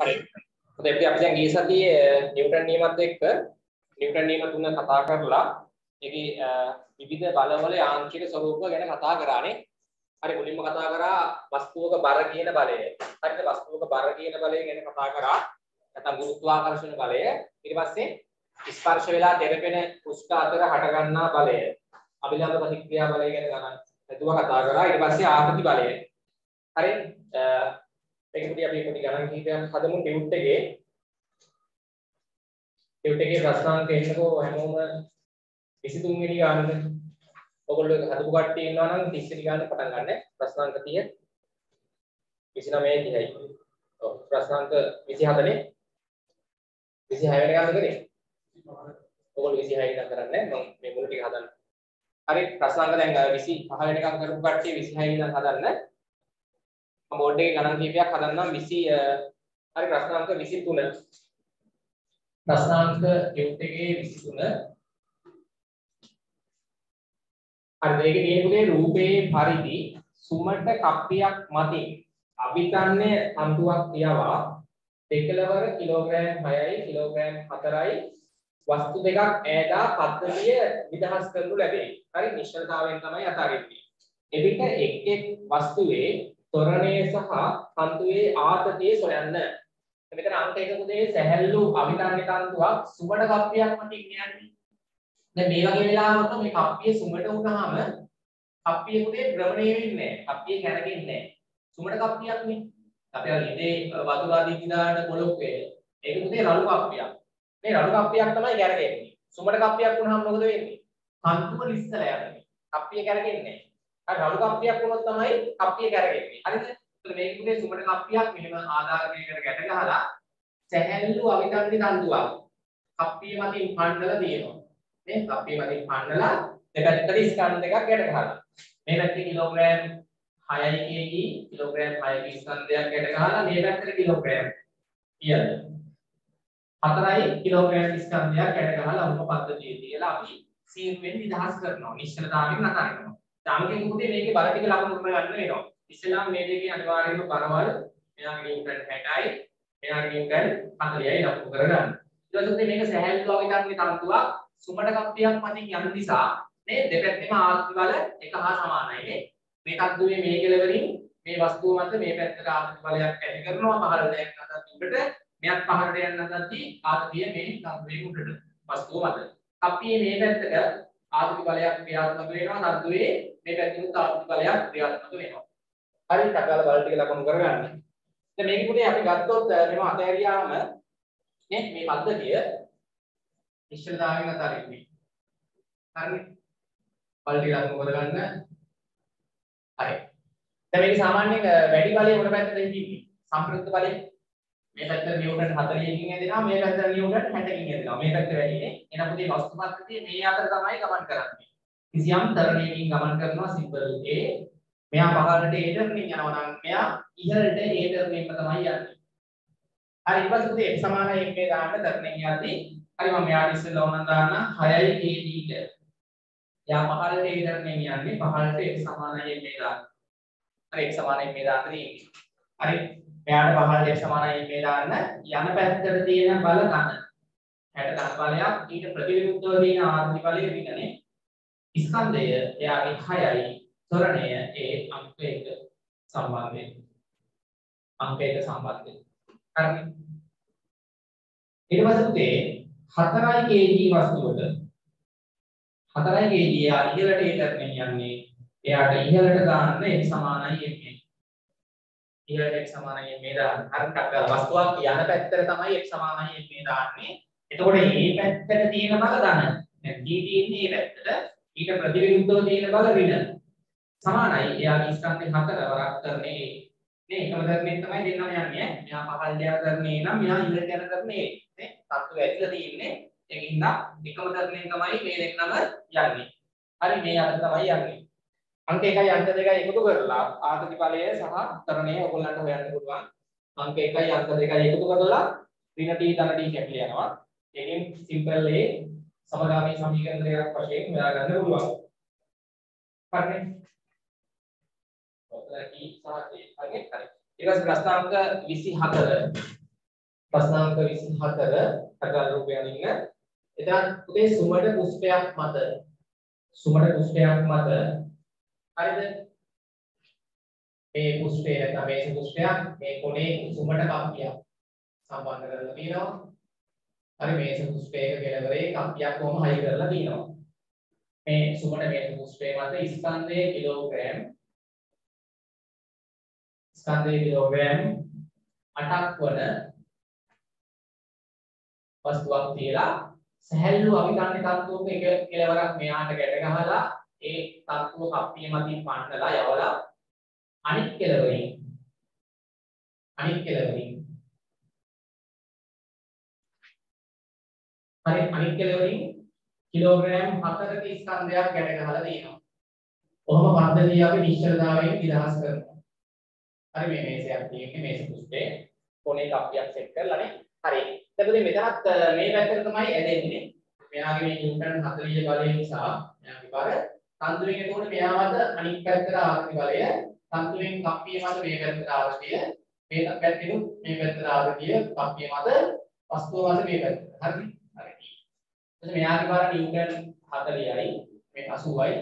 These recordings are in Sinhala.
හරි. හොඳයි අපි දැන් ගිය සතියේ නිව්ටන් නියමත් එක්ක නිව්ටන් නියම තුන කතා කරලා ඒකේ විවිධ බලවල යාන්ත්‍රික ස්වභාව ගැන කතා කරානේ. හරි මුලින්ම කතා කරා වස්තුවක බර කියන බලය. හරිද? වස්තුවක බර කියන බලය ගැන කතා කරා. නැත්නම් ගුරුත්වාකර්ෂණ බලය. ඊට පස්සේ ස්පර්ශ වෙලා තෙරපෙන පෘෂ්ඨ අතර හටගන්නා බලය. අභිලම්භ ප්‍රතික්‍රියා බලය ගැන ගණන් නැතුව කතා කරා. ඊට පස්සේ ආපති බලය. හරි? ඒක පොඩි අපි පොඩි ගණන් කිහිපයක් හදමු ටියුට් එකේ. ටියුට් එකේ ප්‍රශ්නාංක එන්නකෝ හැමෝම 23 වෙනි ගානට. ඔයගොල්ලෝ හදපු කට්ටිය ඉන්නවා නම් 30 වෙනි ගානට පටන් ගන්න. ප්‍රශ්නාංක 30 29 30යි. ඔව් ප්‍රශ්නාංක 24 නේ. 26 වෙනි ගානට කරේ. ඔයගොල්ලෝ 26 ඉඳන් කරන්නේ මම මේ මුල ටික හදන්න. හරි ප්‍රශ්නාංක දැන් 25 වෙනිකම් කරපු කට්ටිය 26 ඉඳන් හදන්න. මම බෝඩ් එකේ ගණන් කීපයක් හදන්නම් 20 හරි ප්‍රශ්නාංක 23 ප්‍රශ්නාංක ටියුට් එකේ 23 හරි මේකේ තියෙන පුතේ රූපේ පරිදි සුමට කප්පියක් මතින් අභිතන්නේ තන්තුවක් තියවා දෙකලවර කිලෝග්‍රෑම් 6යි කිලෝග්‍රෑම් 4යි වස්තු දෙකක් ඈදා පද්ධතිය විදහස් කරනු ලැබේ. හරි නිශ්චලතාවයෙන් තමයි අතාරින්නේ. එවිට එක් එක් වස්තුවේ ත්වරණය සහ තන්තුවේ ආතතිය සොයන්න. මෙතන අංක එක පුතේ සැහැල්ලු අවිතර්ණික තන්තුවක් සුමඩ කප්පියක් මතින් යන්නේ. දැන් මේ වගේ වෙලාවක මේ කප්පිය සුමඩ වුණාම කප්පිය පුතේ භ්‍රමණය වෙන්නේ නැහැ. කප්පිය කැරගෙන්නේ නැහැ. සුමඩ කප්පියක් නේ. අපි අර ඉතේ වතුර ආදී දිනාන පොලොක් වේ. ඒක පුතේ රළු කප්පියක්. මේ රළු කප්පියක් තමයි කැරගෙන්නේ. සුමඩ කප්පියක් වුණාම මොකද වෙන්නේ? තන්තුව ලිස්සලා යන්නේ. කප්පිය කැරගෙන්නේ නැහැ. අර රළු කප්පියක් වුණොත් තමයි කප්පිය කැරගෙන්නේ. හරිද? එතකොට මේක පුතේ සුමට කප්පියක් මෙහෙම ආධාරකයකට ගැට ගහලා සැහැල්ලු අවිතන්දි තන්තුවක් කප්පිය මතින් පන්නලා තියෙනවා. මේ කප්පිය මතින් පන්නලා දෙපැත්තට ස්කන්ධ දෙකක් ගැට ගහලා. මේ පැත්තේ කිලෝග්‍රෑම් 6යි kg කිලෝග්‍රෑම් 6ක ස්කන්ධයක් ගැට ගහලා මේ පැත්තට කිලෝග්‍රෑම් කීයද? 4යි කිලෝග්‍රෑම් ස්කන්ධයක් ගැට ගහලා උප පද්ධතිය තියලා අපි සීරුවෙන් නිදහස් කරනවා. නිශ්චලතාවයෙන් නතරිනවා. තාමකෙන් පුතේ මේකේ බල ටික ලකුණු කරගන්න වෙනවා. ඉස්සෙල්ලාම මේ දෙකේ අනිවාර්යයෙන්ම බලවල් මෙයාගේ නිව්ටන් 60යි මෙයාගේ නිව්ටන් 40යි ලකුණු කරගන්න. ඊට පස්සේ මේක සැහැල්ලු වගේ තන්තුවක් සුමඩ කප්පියක් මතින් යන නිසා මේ දෙපැත්තෙම ආත්ම බල එක හා සමානයි නේ. මේ තත්ත්වයේ මේ කෙලවරින් මේ වස්තුව මත මේ පැත්තට ආත්ම බලයක් ඇති කරනවා පහළට යන නැත්නම් උඩට මෙයක් පහළට යන නැත්නම් ආත්මිය මේ තත්ත්වයේ උඩට වස්තුව මත. කප්පියේ මේ පැත්තට ආත්ම බලයක් ක්‍රියාත්මක වෙනවා තත්ත්වයේ මේ පැත්තෙත් ආත්ම බලයක් ක්‍රියාත්මක වෙනවා. හරි කතාල බල ටික ලකුණු කරගන්න. දැන් මේක පුතේ අපි ගත්තොත් මෙව අතහැරියාම නේ මේ පද්ධතිය නිශ්චලතාවයෙන් අතරින්නේ. හරි. බල ටික ලකුණු කරගන්න. හරි. දැන් මේක සාමාන්‍යයෙන් වැඩි බලය මොන පැත්තටද හිටින්නේ? සම්ප්‍රයුක්ත බලය. මේ පැත්තට නිව්ටන් 40කින් ඇදෙනවා මේ පැත්තට නිව්ටන් 60කින් ඇදෙනවා. මේ පැත්ත වැඩිනේ. එහෙනම් පුතේ වස්තු පද්ධතිය මේ අතර තමයි ගමන් කරන්නේ. කිසියම් තරණයකින් ගමන් කරනවා සිම්පල් A මෙයා පහළට A ටර්නින් යනවා නම් මෙයා ඉහළට A ටර්නින්ම තමයි යන්නේ. හරි ඊට පස්සේ x සමානයි 1 දාන්න ටර්නින් යද්දී හරි මම මෙයාට ඉස්සෙල්ලා ඕනනම් දාන්න 6යි A ට. එයා පහළට A ටර්නින් යන්නේ පහළට x සමානයි 1 දාන්න. හරි x සමානයි 1 දාන්න තියෙන්නේ. හරි මෙයාට පහළට x සමානයි 1 දාන්න යන පැත්තට තියෙන බල ගන්න. 60 ධන බලයක් ඊට ප්‍රතිවිරුද්ධව තියෙන ආර්ධි බලය විතනේ. ස්කන්ධය එයාගේ 6යි ත්වරණය ඒ අංක 1 සම්බන්ධයෙන් අංක 1 සම්බන්ධයෙන් හරි ඊට පස්සේ පුතේ 4යි kg වස්තුවට 4යි kg එයා ඉහළට ඒතරෙන් යන්නේ එයාට ඉහළට දාන්න x සමානයි m ඉහළට x සමානයි m දාන්න. හරියට වස්තුවක් යන පැත්තට තමයි x සමානයි m දාන්නේ. එතකොට මේ පැත්තට තියෙන බල ධන. දැන් d තියෙන්නේ මේ පැත්තට. ඊට ප්‍රතිවිරුද්ධව තියෙන බල ඍණ. සමානයි. එයාගේ ස්කන්ධේ හතර වරක් කරන්නේ. මේ එකම ධර්මයෙන් තමයි දෙන්නම යන්නේ. මෙයා පහළ යන ධර්මේ නම් මෙයා ඉහළට යන ධර්මේ නේ තත්ත්වය ඇතිලා තියෙන්නේ. ඒකින්ද එකම ධර්මයෙන් තමයි මේ දෙන්නම යන්නේ. හරි මේ අතර තමයි යන්නේ. අංක 1යි අංක 2යි එකතු කරලා ආගති ඵලය සහ තරණය ඔයගොල්ලන්ට හොයන්න පුළුවන් අංක 1යි අංක 2යි එකතු කරලා ඍණ t ධන t කැපිලා යනවා ඒකෙන් සිම්පල් a සමගාමී සමීකරණ දෙකක් වශයෙන් හොයා ගන්න පුළුවන්. හරිනේ. ඔතන e සහ a හරිනේ. හරි. ඊට පස්සේ ප්‍රශ්නාංක 24 ප්‍රශ්නාංක 24 කටපාඩම් රූපය අඳින්න. එතන පුතේ සුමට පුෂ්පයක් මත සුමට පුෂ්පයක් මත හරිද? මේ පුෂ්පය නැත්නම් මේස පුෂ්පයක් මේ කොනේ සුමට කප්පියක් සම්බන්ධ කරලා තියෙනවා. හරි මේස පුෂ්පයක කෙළවරේ කප්පියක් කොහොම හයි කරලා තියෙනවා. මේ සුමට මේස පුෂ්පය මත ස්කන්ධයේ කිලෝග්‍රෑම් ස්කන්ධයේ කිලෝග්‍රෑම් 8ක් වන වස්තුවක් තියලා සැහැල්ලු අවිකන්නේ තත්ත්වයක එක කෙලවරක් මෙහාට ගැට ගහලා ඒ තත්ත්ව කප්පිය මතින් පන්නලා යවලා අනිත් කෙලවරින් අනිත් කෙලවරින් හරි අනිත් කෙලවරින් කිලෝග්‍රෑම් 4ක ස්කන්ධයක් ගැට ගහලා තියෙනවා. කොහොම පද්ධතිය අපි නිශ්චලතාවයෙන් නිදහස් කරනවා. හරි මේ මේසයක් තියෙන්නේ මේස පුස්තේ කොනේ කප්පියක් සෙට් කරලානේ. හරි. එතකොට මෙතනත් මේ පැත්තට තමයි ඇදෙන්නේ. මෙයාගේ මේ නිව්ටන් 40 බලය නිසා මෙයාගේ බර තන්තුවෙන් එතකොට මෙයා මත අනිත් පැත්තට ආර්ථික බලය තන්තුවෙන් කප්පිය මත මේ පැත්තට ආර්ථිකය මේ පැත්තෙන් මේ පැත්තට ආර්ථිකය කප්පිය මත වස්තුව මත මේ පැත්තට. හරිද? හරි. එතකොට මෙයාගේ බර නිව්ටන් 40යි මේ 80යි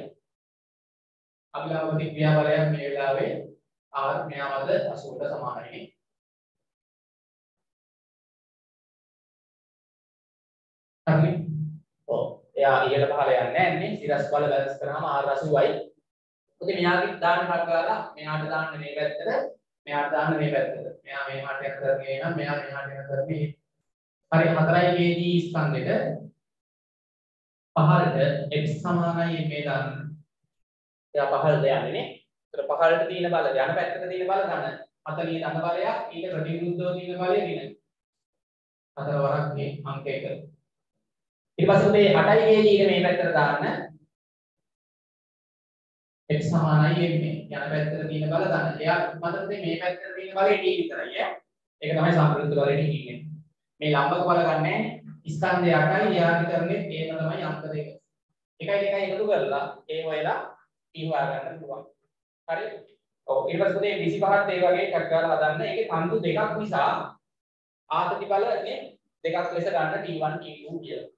අභිලාභ ක්‍රියාබලයක් මේ වෙලාවේ R මෙයා මත 80ට සමානයි. හරි. ඔව්. එයා ඉහළ පහළ යන්නේ නැහැ නේ. සිරස් බල බැලන්ස් කරාම R 80යි. ඉතින් මෙයාගේ දාන්න හත් ගාලා මෙයාට දාන්න මේ පැත්තට, මෙයාට දාන්න මේ පැත්තට. මෙයා මෙහාට යන කරන්නේ නම් මෙයා මෙහාට යන කරන්නේ. හරි 4යි kg ස්කන්ධෙට පහළට x සමානයි මේ දාන්න. එයා පහළට යන්නේ නේ. ඒතර පහළට තියෙන බල යන පැත්තට තියෙන බල ගන්න. 40 ධන බලයක් ඊට ප්‍රතිවිරුද්ධව තියෙන බලය දින. හතර වරක් මේ අංක 1. ඊට පස්සේ මේ 8යි ගේ ඊට මේ පැත්තට දාන්න x සමානයි එන්නේ යන පැත්තට තියෙන බල දාන්න. එයා මතකද මේ පැත්තට තියෙන බලය t විතරයි ඈ. ඒක තමයි සම්ප්‍රයුක්ත බලය t කියන්නේ. මේ ලම්බක බල ගන්නෑ. ස්කන්ධය 8යි එයාට කරන්නේ ඒම තමයි අංක දෙක. එකයි දෙකයි එකතු කරලා ඒ හොයලා t හොයා ගන්න පුළුවන්. හරි? ඔව් ඊට පස්සේ මේ 25ත් ඒ වගේ කට් ගාලා හදන්න. ඒකේ තන්තු දෙකක් නිසා ආතති බල නේ දෙකක් ලෙස ගන්න t1 t2 කියලා.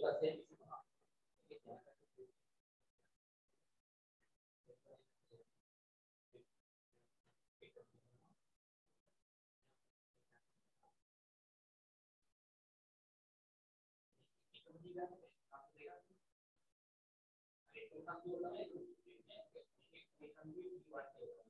आपको देगा अरे तो हम बोल रहे हैं कि एक एक एक हम भी बात कर रहे हैं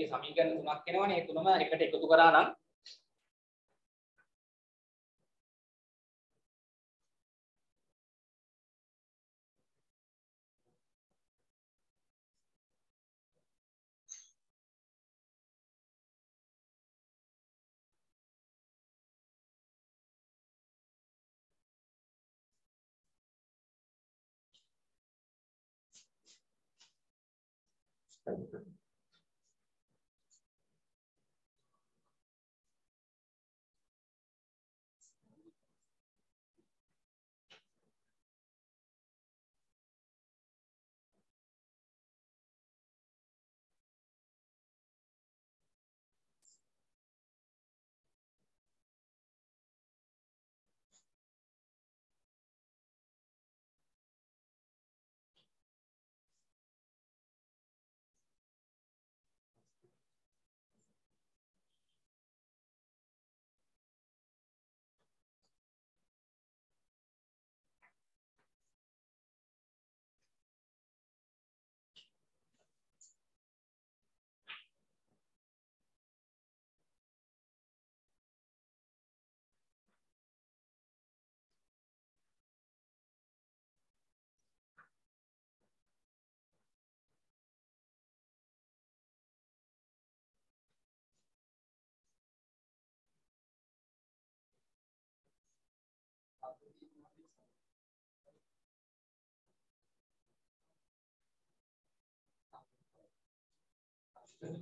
ඒකේ සමීකරණ තුනක් එනවනේ. ඒ තුනම එකට එකතු කරා නම් හරි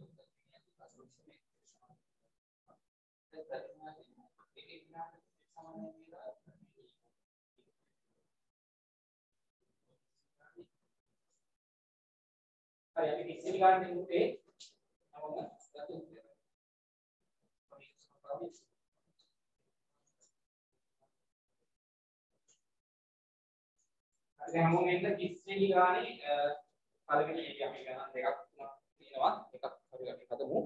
අපි ඉස්සෙල් ගන්න උත්තේ නම ගත උත්තේ. හරි හැමෝම එන්න 30 වෙනි ගානේ පළවෙනි ඒකේ අපි ගණන් දෙකක් තුනක් තියෙනවා. එකක් හරි අපි හදමු.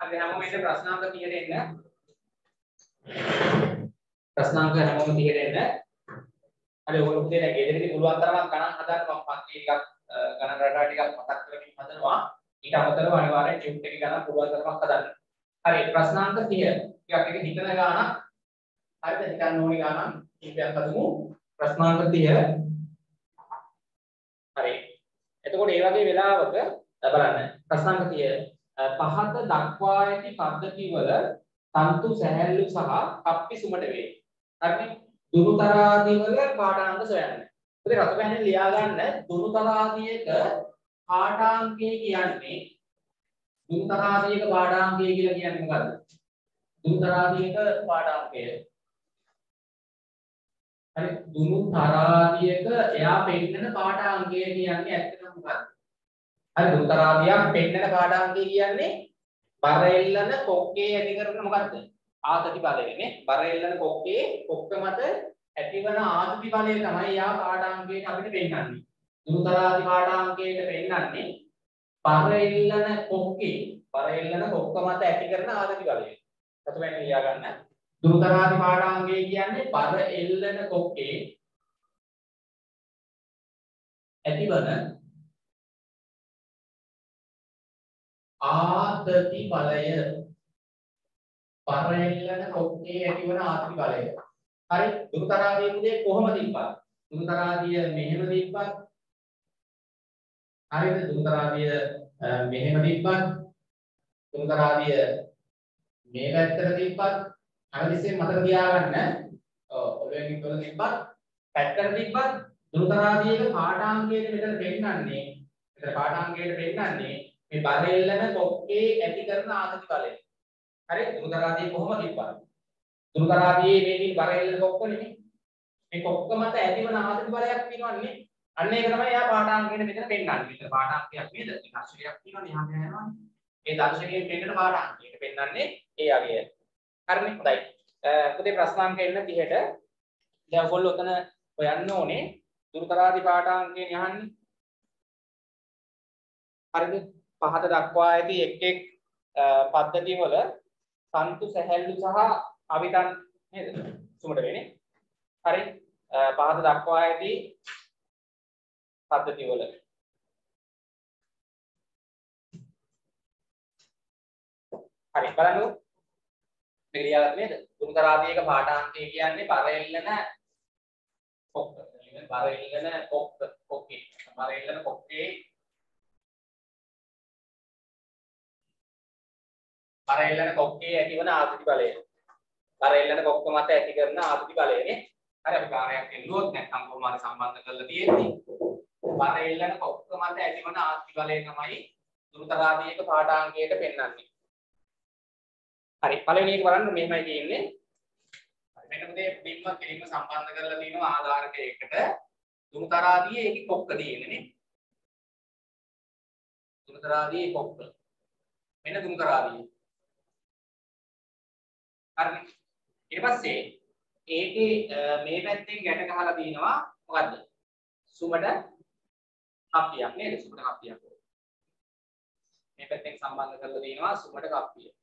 අපි හැමෝම ඉන්න ප්‍රශ්නාංක 30ට එන්න. ප්‍රශ්නාංක හැමෝම 30ට එන්න. හරි ඔයගොල්ලෝ පුතේ දැන් ගෙදරදී පුළුවන් තරමක් ගණන් හදාන්න මම පන්ති ටිකක් ගණන් රටා ටිකක් මතක් කරගෙන හදනවා. ඊට අමතරව අනිවාර්යෙන් ටියුට් එකේ ගණන් පුළුවන් තරමක් හදන්න. හරි ප්‍රශ්නාංක 30. ටිකක් එක හිතන ගානක්. හරිද? හිතන්න ඕනේ ගානක්. කීපයක් හදමු. ප්‍රශ්නාංක 30. හරි. එතකොට මේ වගේ වෙලාවක බලන්න ප්‍රශ්නාංක 30 පහත දක්වා ඇති පද්ධතිවල තන්තු සැහැල්ලු සහ කප්පි සුමට වේ. හරිනේ? දුරුතරාදී වල පාඨාංක සොයන්න. ඉතින් රස පැහැදිලි ලියා ගන්න දුරුතරාදීයක පාඨාංකය කියන්නේ දුරුතරාදීයක පාඨාංකය කියලා කියන්නේ මොකද්ද? දුරුතරාදීයක පාඨාංකය. හරි දුරුතරාදීයක එයා පෙන්නන පාඨාංකය කියන්නේ ඇත්තටම මොකද්ද? හරි දුරුතරාදියක් පෙන්නන පාඩාංකය කියන්නේ බර එල්ලන කොක්කේ ඇති කරන මොකද්ද? ආතති බලය නේ. බර එල්ලන කොක්කේ කොක්ක මත ඇතිවන ආතති බලය තමයි යා පාඩාංකයට අපිට පෙන්වන්නේ. දුරුතරාදි පාඩාංකයට පෙන්වන්නේ පර එල්ලන කොක්කේ පර එල්ලන කොක්ක මත ඇති කරන ආතති බලය. එතකොට ලියා ගන්න. දුරුතරාදි පාඩාංකය කියන්නේ පර එල්ලන කොක්කේ ඇතිවන ආතති බලය පරෙල්ලන කොක්කේ ඇතිවන ආතති බලය හරි දුරුතරාදිය මුදේ කොහොම තිබ්බත්? දුරුතරාදිය මෙහෙම තිබ්බත්? හරිද? දුරුතරාදිය මෙහෙම තිබ්බත්? දුරුතරාදිය මේ පැත්තට තිබ්බත්? හැමතිස්සෙම මතක තියාගන්න ඔව් ඔලුවෙන් ඉතල තිබ්බත් පැත්තට තිබ්බත් දුරුතරාදියක පාඨාංගයේ මෙතන පෙන්නන්නේ මෙතන පාඨාංගයේ පෙන්නන්නේ මේ බරෙල්ලන කොක්කේ ඇති කරන ආතති බලය. හරි දුරුතරාදිය කොහොම තිබ්බත්. දුරුතරාදියේ මේ තියෙන බරෙල්ලන කොක්ක නෙමෙයි. මේ කොක්ක මත ඇතිවන ආතති බලයක් තියෙනවන්නේ. අන්න ඒක තමයි යා පාඨාංගයේ මෙතන පෙන්නන්නේ. මෙතන පාඨාංගයක් නේද? ඒ දර්ශකයක් තියෙනවනේ යහම යනවා. ඒ දර්ශකයෙන් පෙන්නන පාඨාංගයට පෙන්නන්නේ ඒ අගය. හරිනේ හොඳයි. පුතේ ප්‍රශ්නාංක එන්න 30ට දැන් ඔයගොල්ලෝ උතන හොයන්න ඕනේ දුරුතරාදි පාඨාංකයෙන් යහන්නේ. හරිද? පහත දක්වා ඇති එක් එක් පද්ධති වල සන්තු සැහැල්ලු සහ අවිතන් නේද? සුමට වෙන්නේ. හරි. පහත දක්වා ඇති පද්ධති වල හරි බලන්න මේක ලියාගත්ත නේද? දුරුතරාදීයක පාඨාංකය කියන්නේ පරෙල්ලන කොක්ක. පරෙල්ලන කොක්ක කොක්කේ. පරෙල්ලන කොක්කේ පරෙල්ලන කොක්කේ ඇතිවන ආතති බලය. පරෙල්ලන කොක්ක මත ඇති කරන ආතති බලයනේ. හරි අපි කාර්යයක් එල්ලුවොත් නැත්නම් කොහොම හරි සම්බන්ධ කරලා තියෙන්නේ. පරෙල්ලන කොක්ක මත ඇතිවන ආතති බලය තමයි දුරුතරාදීයක පාඨාංකයට පෙන්වන්නේ. හරි පළවෙනි එක බලන්න මෙහෙමයි තියෙන්නේ. හරි මෙන්න මේ බිම්ම කෙලින්ම සම්බන්ධ කරලා තියෙනවා ආධාරකයකට දුරුතරාදීයේ ඒකේ කොක්ක තියෙන්නේ නේ. දුරුතරාදීයේ කොක්ක. මෙන්න දුරුතරාදීය. හරි. ඊට පස්සේ ඒකේ මේ පැත්තෙන් ගැට ගහලා තිනවා මොකද්ද? සුමට කප්පියක් නේද? සුමට කප්පියක්. මේ පැත්තෙන් සම්බන්ධ කරලා තිනවා සුමට කප්පිය.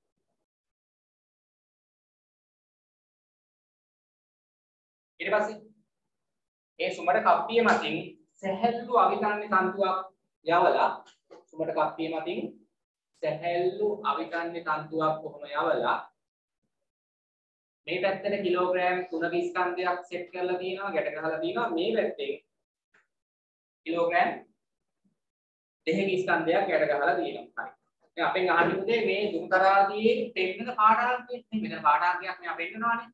ඊට පස්සේ ඒ සුමට කප්පිය මතින් සැහැල්ලු අවිතන්නේ තන්තුවක් යවලා සුමට කප්පිය මතින් සැහැල්ලු අවිතන්නේ තන්තුවක් කොහොම යවලා මේ පැත්තට කිලෝග්‍රෑම් 3ක ස්කන්ධයක් සෙට් කරලා තියෙනවා ගැට ගහලා තියෙනවා. මේ පැත්තේ කිලෝග්‍රෑම් දෙකක ස්කන්ධයක් ගැට ගහලා තියෙනවා. හරි දැන් අපෙන් අහන්නේ පුතේ මේ දුම්තරාදියේ පෙන්නන පාඩාංකයක් නේ මෙතන පාඩාංකයක් මෙයා පෙන්නනවානේ.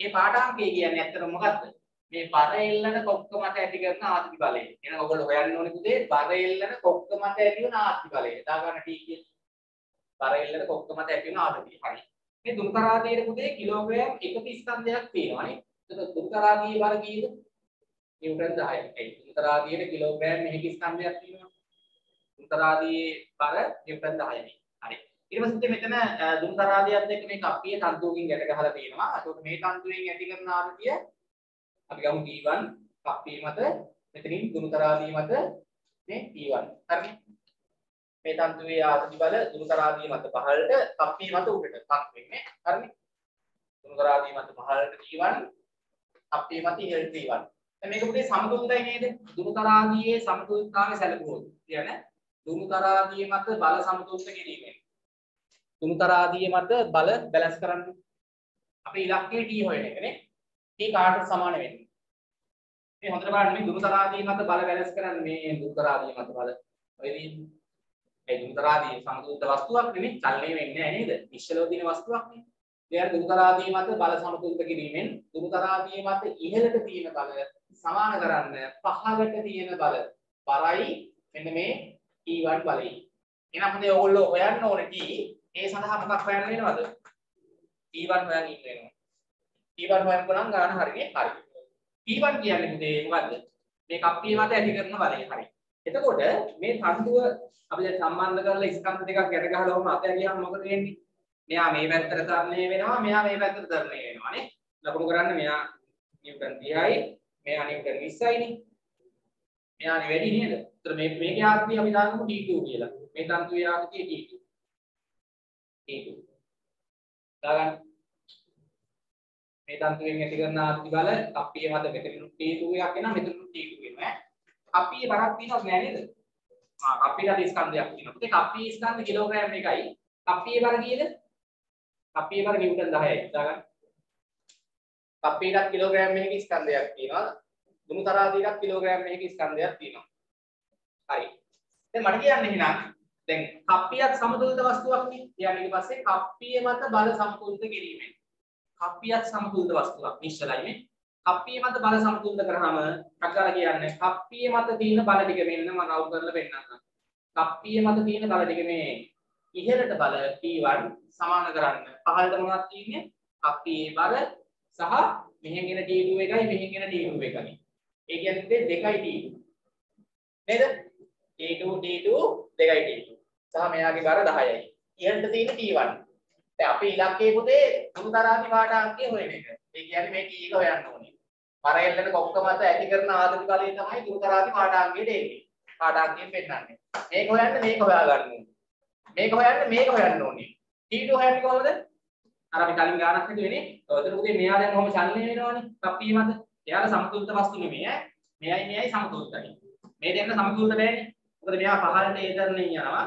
මේ පාඩාංකය කියන්නේ ඇත්තටම මොකද්ද මේ බර එල්ලන කොක්ක මත ඇති කරන ආත්මි බලය එහෙනම් ඔයගොල්ලෝ හොයන්න ඕනේ පුතේ බර එල්ලන කොක්ක මත ඇති වෙන ආත්මි බලය දා ගන්න ටී කියන්නේ බර එල්ලන කොක්ක මත ඇති වෙන ආත්මි හරි මේ දුම්තරාදියේ පුතේ කිලෝග්‍රෑම් එකක ස්කන්ධයක් තියෙනවානේ. එතකොට දුම්තරාදියේ බර කීයද? නිව්ටන් 10යි. ඒ දුම්තරාදියේ කිලෝග්‍රෑම් එකක ස්කන්ධයක් තියෙනවා. දුම්තරාදියේ බර නිව්ටන් 10යි. හරි. ඊට පස්සේ මෙතන දුම්තරාදියත් එක්ක මේ කප්පියේ තන්තුවකින් ගැට ගහලා තියෙනවා. එතකොට මේ තන්තුවෙන් ඇති කරන ආර්තිය අපි ගමු T1 කප්පිය මත මෙතනින් දුම්තරාදිය මත මේ T1. හරිනේ. මේ තන්තුවේ ආසති බල දුරුතරාදී මත පහළට කප්පිය මත උඩට. පත් වෙන්නේ. හරිනේ දුරුතරාදී මත පහළට T1 කප්පිය මත ඉහළට T1 දැන් මේක පුතේ සමතුලිතයි නේද? දුරුතරාදීයේ සමතුලිතතාවය සැලකුවොත්. කියන්නේ දුරුතරාදී මත බල සමතුලිත කිරීමෙන්. දුරුතරාදී මත බල බැලන්ස් කරන්න අපේ ඉලක්කය T හොයන එකනේ T කාටට සමාන වෙන්නේ මේ හොඳට බලන්න මේ දුරුතරාදී මත බල බැලන්ස් කරන්නේ මේ දුරුතරාදී මත බල ඔය ඒ දුරුතරාදී සමතුලිත වස්තුවක් නෙමෙයි චලනය වෙන්නේ නැහැ නේද? නිශ්චලව තියෙන වස්තුවක් නේ. ඒ දුරුතරාදී මත බල සමතුලිත කිරීමෙන් දුරුතරාදී මත ඉහළට තියෙන බල සමාන කරන්න පහළට තියෙන බල බරයි මෙන්න මේ T1 බලයි. එහෙනම් හොඳේ ඕගොල්ලෝ හොයන්න ඕනේ T ඒ සඳහා මොකක් හොයන්න වෙනවද? T1 හොයන් ඉන්න වෙනවා. T1 හොයනකොට නම් ගාන හරිනේ හරි. T1 කියන්නේ මොකද මොකද්ද? මේ කප්පිය මත ඇති කරන බලය හරි. එතකොට මේ තන්දුව අපි දැන් සම්බන්ධ කරලා ස්කන්ධ දෙකක් ගැට ගහලා වම අතය ගියාම මොකද වෙන්නේ? මෙයා මේ පැත්තට තරණය වෙනවා, මෙයා මේ පැත්තට තරණය වෙනවා නේ. ලකුණු කරන්න මෙයා නිව්ටන් 30යි මෙයා නිව්ටන් 20යිනේ මෙයානේ වැඩි නේද? ඒතර මේ මේකේ ආකෘතිය අපි දාගමු T2 කියලා. මේ තන්තුවේ ආකෘතිය T2. T2. දාගන්න. මේ තන්තුවෙන් ඇති කරන ආකෘති බල කප්පියේ මත මෙතන T2 එකක් එනවා මෙතන T2 එනවා ඈ. කප්පියේ බරක් තියෙනවද නෑ නේද? ආ කප්පියට ස්කන්ධයක් තියෙනවා. ඒ කප්පියේ ස්කන්ධ කිලෝග්‍රෑම් එකයි. කප්පියේ බර කීයද? කප්පියේ බර නිව්ටන් 10යි. දාගන්න. කප්පියටත් කිලෝග්‍රෑම් එකක ස්කන්ධයක් තියෙනවා. දුනු තරාදියටත් කිලෝග්‍රෑම් එකක ස්කන්ධයක් තියෙනවා. හරි. දැන් මට කියන්න එහෙනම් දැන් කප්පියත් සමතුලිත වස්තුවක් නේ. කියන්නේ ඊට පස්සේ කප්පිය මත බල සමතුලිත කිරීමෙන්. කප්පියත් සමතුලිත වස්තුවක් නිශ්චලයි නේ. කප්පිය මත බල සමතුලිත කරාම කක්කර කියන්නේ කප්පිය මත තියෙන බල ටික මෙන්න මම රවුම් කරලා පෙන්නන්නම්. කප්පිය මත තියෙන බල ටික මේ ඉහළට බල T1 සමාන කරන්න. පහළට මොනවද තියෙන්නේ? කප්පියේ බල සහ මෙහෙන් එන T2 එකයි මෙහෙන් එන T2 එකයි. ඒ කියන්නේ දෙකයි T2. නේද? T2 T2 දෙකයි T2. සහ මෙයාගේ බර 10යි. ඉහළට තියෙන T1. දැන් අපි ඉලක්කයේ පුතේ තුන්තරාදි පාඨාංකය හොයන එක. ඒ කියන්නේ මේ T එක හොයන්න ඕනේ. බර එල්ලන කොක්ක මත ඇති කරන ආදති බලය තමයි තුන්තරාදි පාඨාංකයට එන්නේ. පාඨාංකයෙන් පෙන්නන්නේ. මේක හොයන්න මේක හොයාගන්න ඕනේ. මේක හොයන්න මේක හොයන්න ඕනේ. T2 හොයන්නේ කොහොමද? අර අපි කලින් ගානක් හිතුවේනේ. ඔතන පුතේ මෙයා දැන් කොහොම චලනය වෙනවනේ. කප්පිය මත. එයාලා සමතුලිත වස්තු නෙමෙයි ඈ. මෙයයි මෙයයි සමතුලිතයි. මේ දෙන්න සමතුලිත බෑනේ. මොකද මෙයා පහළට ඒ තරණේ යනවා.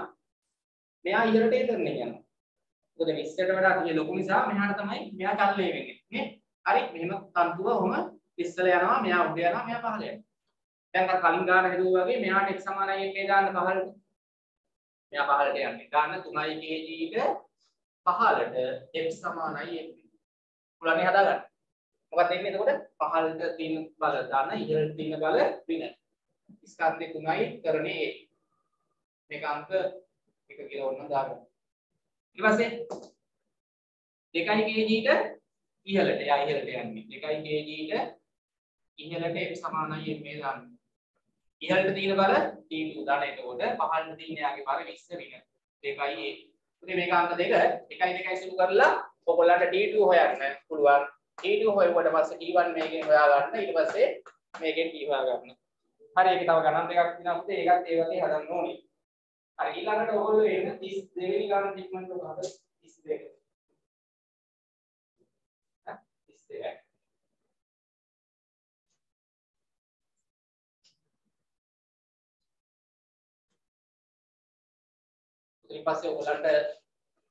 මෙයා ඉහළට ඒ තරණේ යනවා. මොකද මේ ඉස්සරට වඩා තියෙන ලොකු නිසා මෙහාට තමයි මෙයා චලනය වෙන්නේ. නේ? හරි. මෙහෙම තන්තුව ඔහම ඉස්සල යනවා. මෙයා උඩ යනවා. මෙයා පහළ යනවා. දැන් අර කලින් ගාන හැදුවා වගේ මෙයාට x සමානයි එකේ දාන්න පහළට. මෙයා පහළට යන්නේ. ගාන 3 kg ට පහළට x සමානයි එක. පුළුවන් හදාගන්න. මොකක්ද එන්නේ එතකොට? පහළට තියෙන බල දාන ඉහළට තියෙන බල වින. ස්කන්ධේ තුනයි කරණේ A. මේක අංක 1 කියලා ඕනනම් දාගන්න. ඊට පස්සේ 2 kg ට ඉහළට යා ඉහළට යන්නේ. 2 kg ට ඉහළට x සමානයි මේ දාන්න. ඉහළට තියෙන බල T2 දාන එතකොට පහළට තියෙන යාගේ බල 20 වින. 2 A ඉතින් මේක අංක දෙක 1 2 සුළු කරලා ඔයගොල්ලන්ට T2 හොයන්න පුළුවන්. T2 හොයුවට පස්සේ T1 මේකෙන් හොයා ගන්න. ඊට පස්සේ මේකෙන් T හොයා ගන්න. හරි ඒක තව ගණන් දෙකක් තියෙනවා පුතේ. ඒකත් ඒ වගේ හදන්න ඕනේ. හරි ඊළඟට ඔයගොල්ලෝ එන්න 32 වෙනි ගණන් ඉක්මනට ගහන්න 32. 32. ඊට පස්සේ ඔයගලන්ට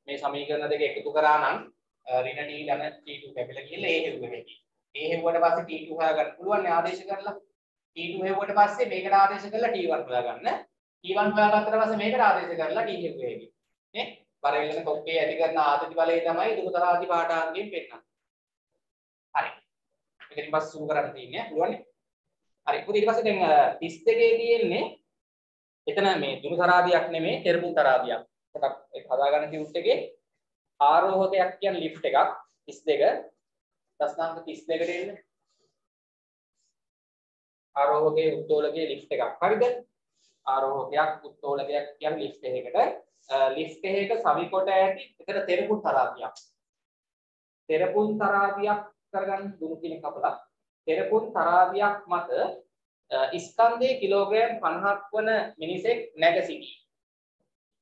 මේ සමීකරණ දෙක එකතු කරා නම් ඍණ t ධන t2 කැපිලා ගිහලා a හෙව්ව හැටි. a හෙව්වට පස්සේ t2 හොයාගන්න පුළුවන් නේ ආදේශ කරලා. t2 හෙව්වට පස්සේ මේකට ආදේශ කරලා t1 හොයාගන්න. T1 හොයාගත්තට පස්සේ මේකට ආදේශ කරලා t හෙව්ව හැටි. නේ? බර වෙලන කොක්කේ ඇති කරන ආදති බලය තමයි දුකතරාදි පාඨාංගයෙන් පෙන්නන්නේ. හරි. මේකෙන් පස්සේ සුළු කරන්න තියෙන්නේ පුළුවන් නේ? හරි. ඊට පස්සේ දැන් 32 තියෙන්නේ එතන මේ දුරු තරාදියක් නෙමෙයි තෙරපුන් තරාදියක්. පොඩක් ඒක හදාගන්න ටියුට් එකේ ආරෝහකයක් කියන ලිෆ්ට් එකක් 32 දශනාංක 32ට එන්නේ. ආරෝහකයේ උත්තෝලකයේ ලිෆ්ට් එකක්. හරිද? ආරෝහකයක් උත්තෝලකයක් කියන ලිෆ්ට් එකකට ලිෆ්ට් එකක සවි කොට ඇති එතන තෙරපුන් තරාදියක්. තෙරපුන් තරාදියක් කරගන්න දුරු කියන කපලා තෙරපුන් තරාදියක් මත ස්කන්ධයේ කිලෝග්‍රෑම් 50ක් වන මිනිසෙක් නැග සිටී.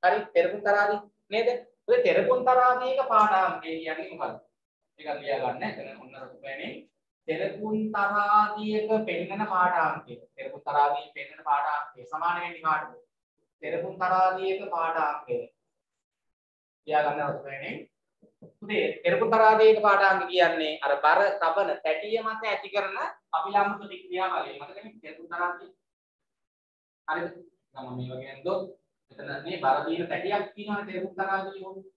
හරි තෙරපුන් තරාදී නේද? ඔය තෙරපුන් තරාදීක පාඩාංගය කියන්නේ මොකක්ද? ඒක ලියා ගන්න. එතන ඔන්න රතුපෑනේ තෙරපුන් තරාදීක පෙන්නන පාඩාංගය. තෙරපුන් තරාදී පෙන්නන පාඩාංගය සමාන වෙන්නේ කාටද? තෙරපුන් තරාදීක පාඩාංගය. ලියා ගන්න රතුපෑනේ පුතේ තෙරපුන් තරාදීක පාඩාංග කියන්නේ අර බර තබන තැටිය මත ඇති කරන අභිලම්බ ප්‍රතික්‍රියාවලිය. මතකනේ තෙරපුන් තරාදී. හරිද? මම මේ වගේ නේද? මෙතන මේ බර දින පැටියක් තියෙනවානේ තේරුම් තරාදී ඕනේ.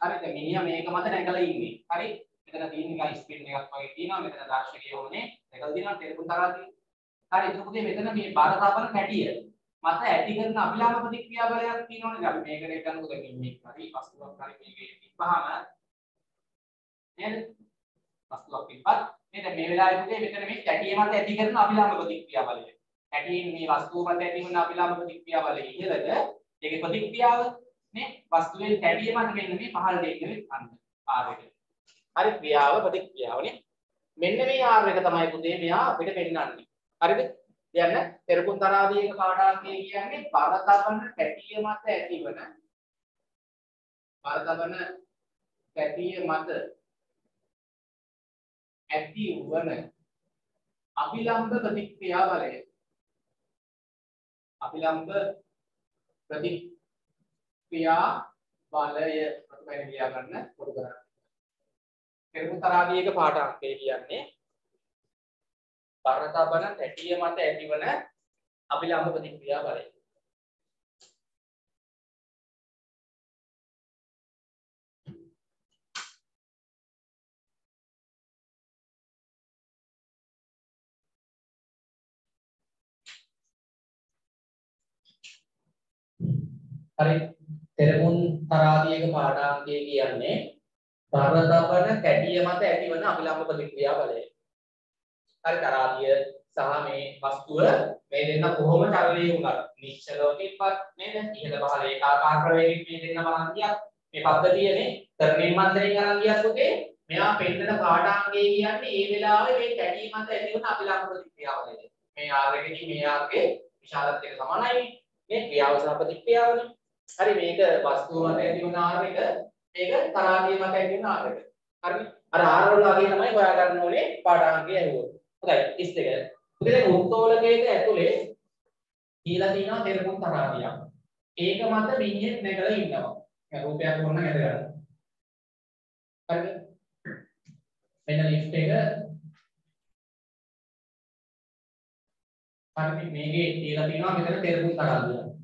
හරි දැන් මිනිහා මේක මත නැගලා ඉන්නේ. හරි. මෙතන තියෙන නිකන් ස්පින් එකක් වගේ තියෙනවා. මෙතන දර්ශකය ඕනේ. නැගලා තියෙනවා තේරුම් තරාදී. හරි එතකොට මෙතන මේ බර තබන පැටිය මත ඇති කරන අභිලාභ ප්‍රතික්‍රියා බලයක් තියෙනවනේ. අපි මේකට ගන්නකො දැන් ඉන්නේ හරි වස්තුවක් හරි මේකේ තිබ්බහම නේද? වස්තුවක් තිබ්බත් නේද මේ වෙලාවේ පුතේ මෙතන මේ පැටිය මත ඇති කරන අභිලාභ ප්‍රතික්‍රියා බලය. හැටියෙන් මේ වස්තුව මත ඇති වුණ අපිලාභ ප්‍රතික්‍රියාව වල ඉහළද ඒකේ ප්‍රතික්‍රියාව නේ වස්තුවේ කැඩිය මත මෙන්න මේ පහළට එන්නේ අන්න ආරෙට හරි ක්‍රියාව ප්‍රතික්‍රියාව නේ මෙන්න මේ R එක තමයි පුතේ මෙයා අපිට පෙන්නන්නේ. හරිද? කියන්න පෙරකුන් තරාදියක පාඩාංකය කියන්නේ පරතබන පැටිය මත ඇතිවන පරතබන පැටිය මත ඇති වන අභිලම්බ ප්‍රතික්‍රියා බලය. අභිලම්බ ප්‍රතික්‍රියා බලය ප්‍රතිපල ක්‍රියා කරන පොදු කරන්නේ. පෙරකුන් තරාදියක පාඩාංකය කියන්නේ පරතබන පැටිය මත ඇතිවන අභිලම්බ ප්‍රතික්‍රියා බලය. හරි තෙරමුන් තරාදියක පාඩාංකය කියන්නේ පරතබන කැටිය මත ඇතිවන අභිලම්බ ප්‍රතික්‍රියා බලය. හරි තරාදිය සහ මේ වස්තුව මේ දෙන්න කොහොම චලනය වුණත් නිශ්චලව තිබ්බත් නේද ඉහළ පහළ ඒකාකාර ප්‍රවේගයෙන් මේ දෙන්න බලන් ගියත් මේ පද්ධතියනේ තරණින් මන්දරෙන් අරන් ගියත් ඔකේ මෙයා පෙන්නන පාඩාංගය කියන්නේ ඒ වෙලාවේ මේ කැටි මත ඇතිවන අභිලම්බ ප්‍රතික්‍රියාවලද මේ R එකකින් මේ R ගේ විශාලත්වයට සමානයි. මේ ක්‍රියාව සහ ප්‍රතික්‍රියාවනේ හරි මේක වස්තුව මත ඇතිවන R එක මේක තරාදිය මත ඇතිවන R එක හරිනේ අර R වල වගේ තමයි හොයාගන්න ඕනේ පාඩාංගය ඇහුවොත් හොඳයි ඉස් දෙක. ඉතින් උත්තෝලකයක ඇතුලේ කියලා තියෙනවා තෙරපුන් තරාදියක්. ඒක මත මිනිහෙක් නැගලා ඉන්නවා. දැන් රූපයක් වුණා නේද ගන්න. හරිද? මෙන්න ලිෆ්ට් එක හරි මේකේ තියලා තියෙනවා මෙතන තෙරපුන් තරාදියක්.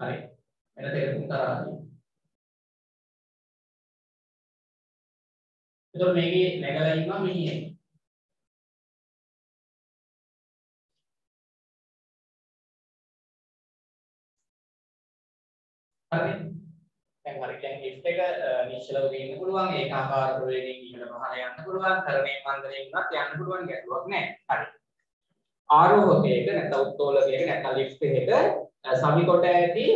හරි. මෙන්න තෙරපුන් තරාදියක්. එතකොට මේකේ නැගලා ඉන්නවා මිනිහෙක්. හරි. දැන් හරි දැන් ලිෆ්ට් එක නිශ්චලව ගේන්න පුළුවන් ඒකාකාර ප්‍රවේගයෙන් ඉහළ පහළ යන්න පුළුවන් තරණේ මන්දරයෙන් උනත් යන්න පුළුවන් ගැටලුවක් නැහැ. හරි. ආරෝහකයක නැත්නම් උත්තෝලකයක නැත්නම් ලිෆ්ට් එකක සමි කොට ඇති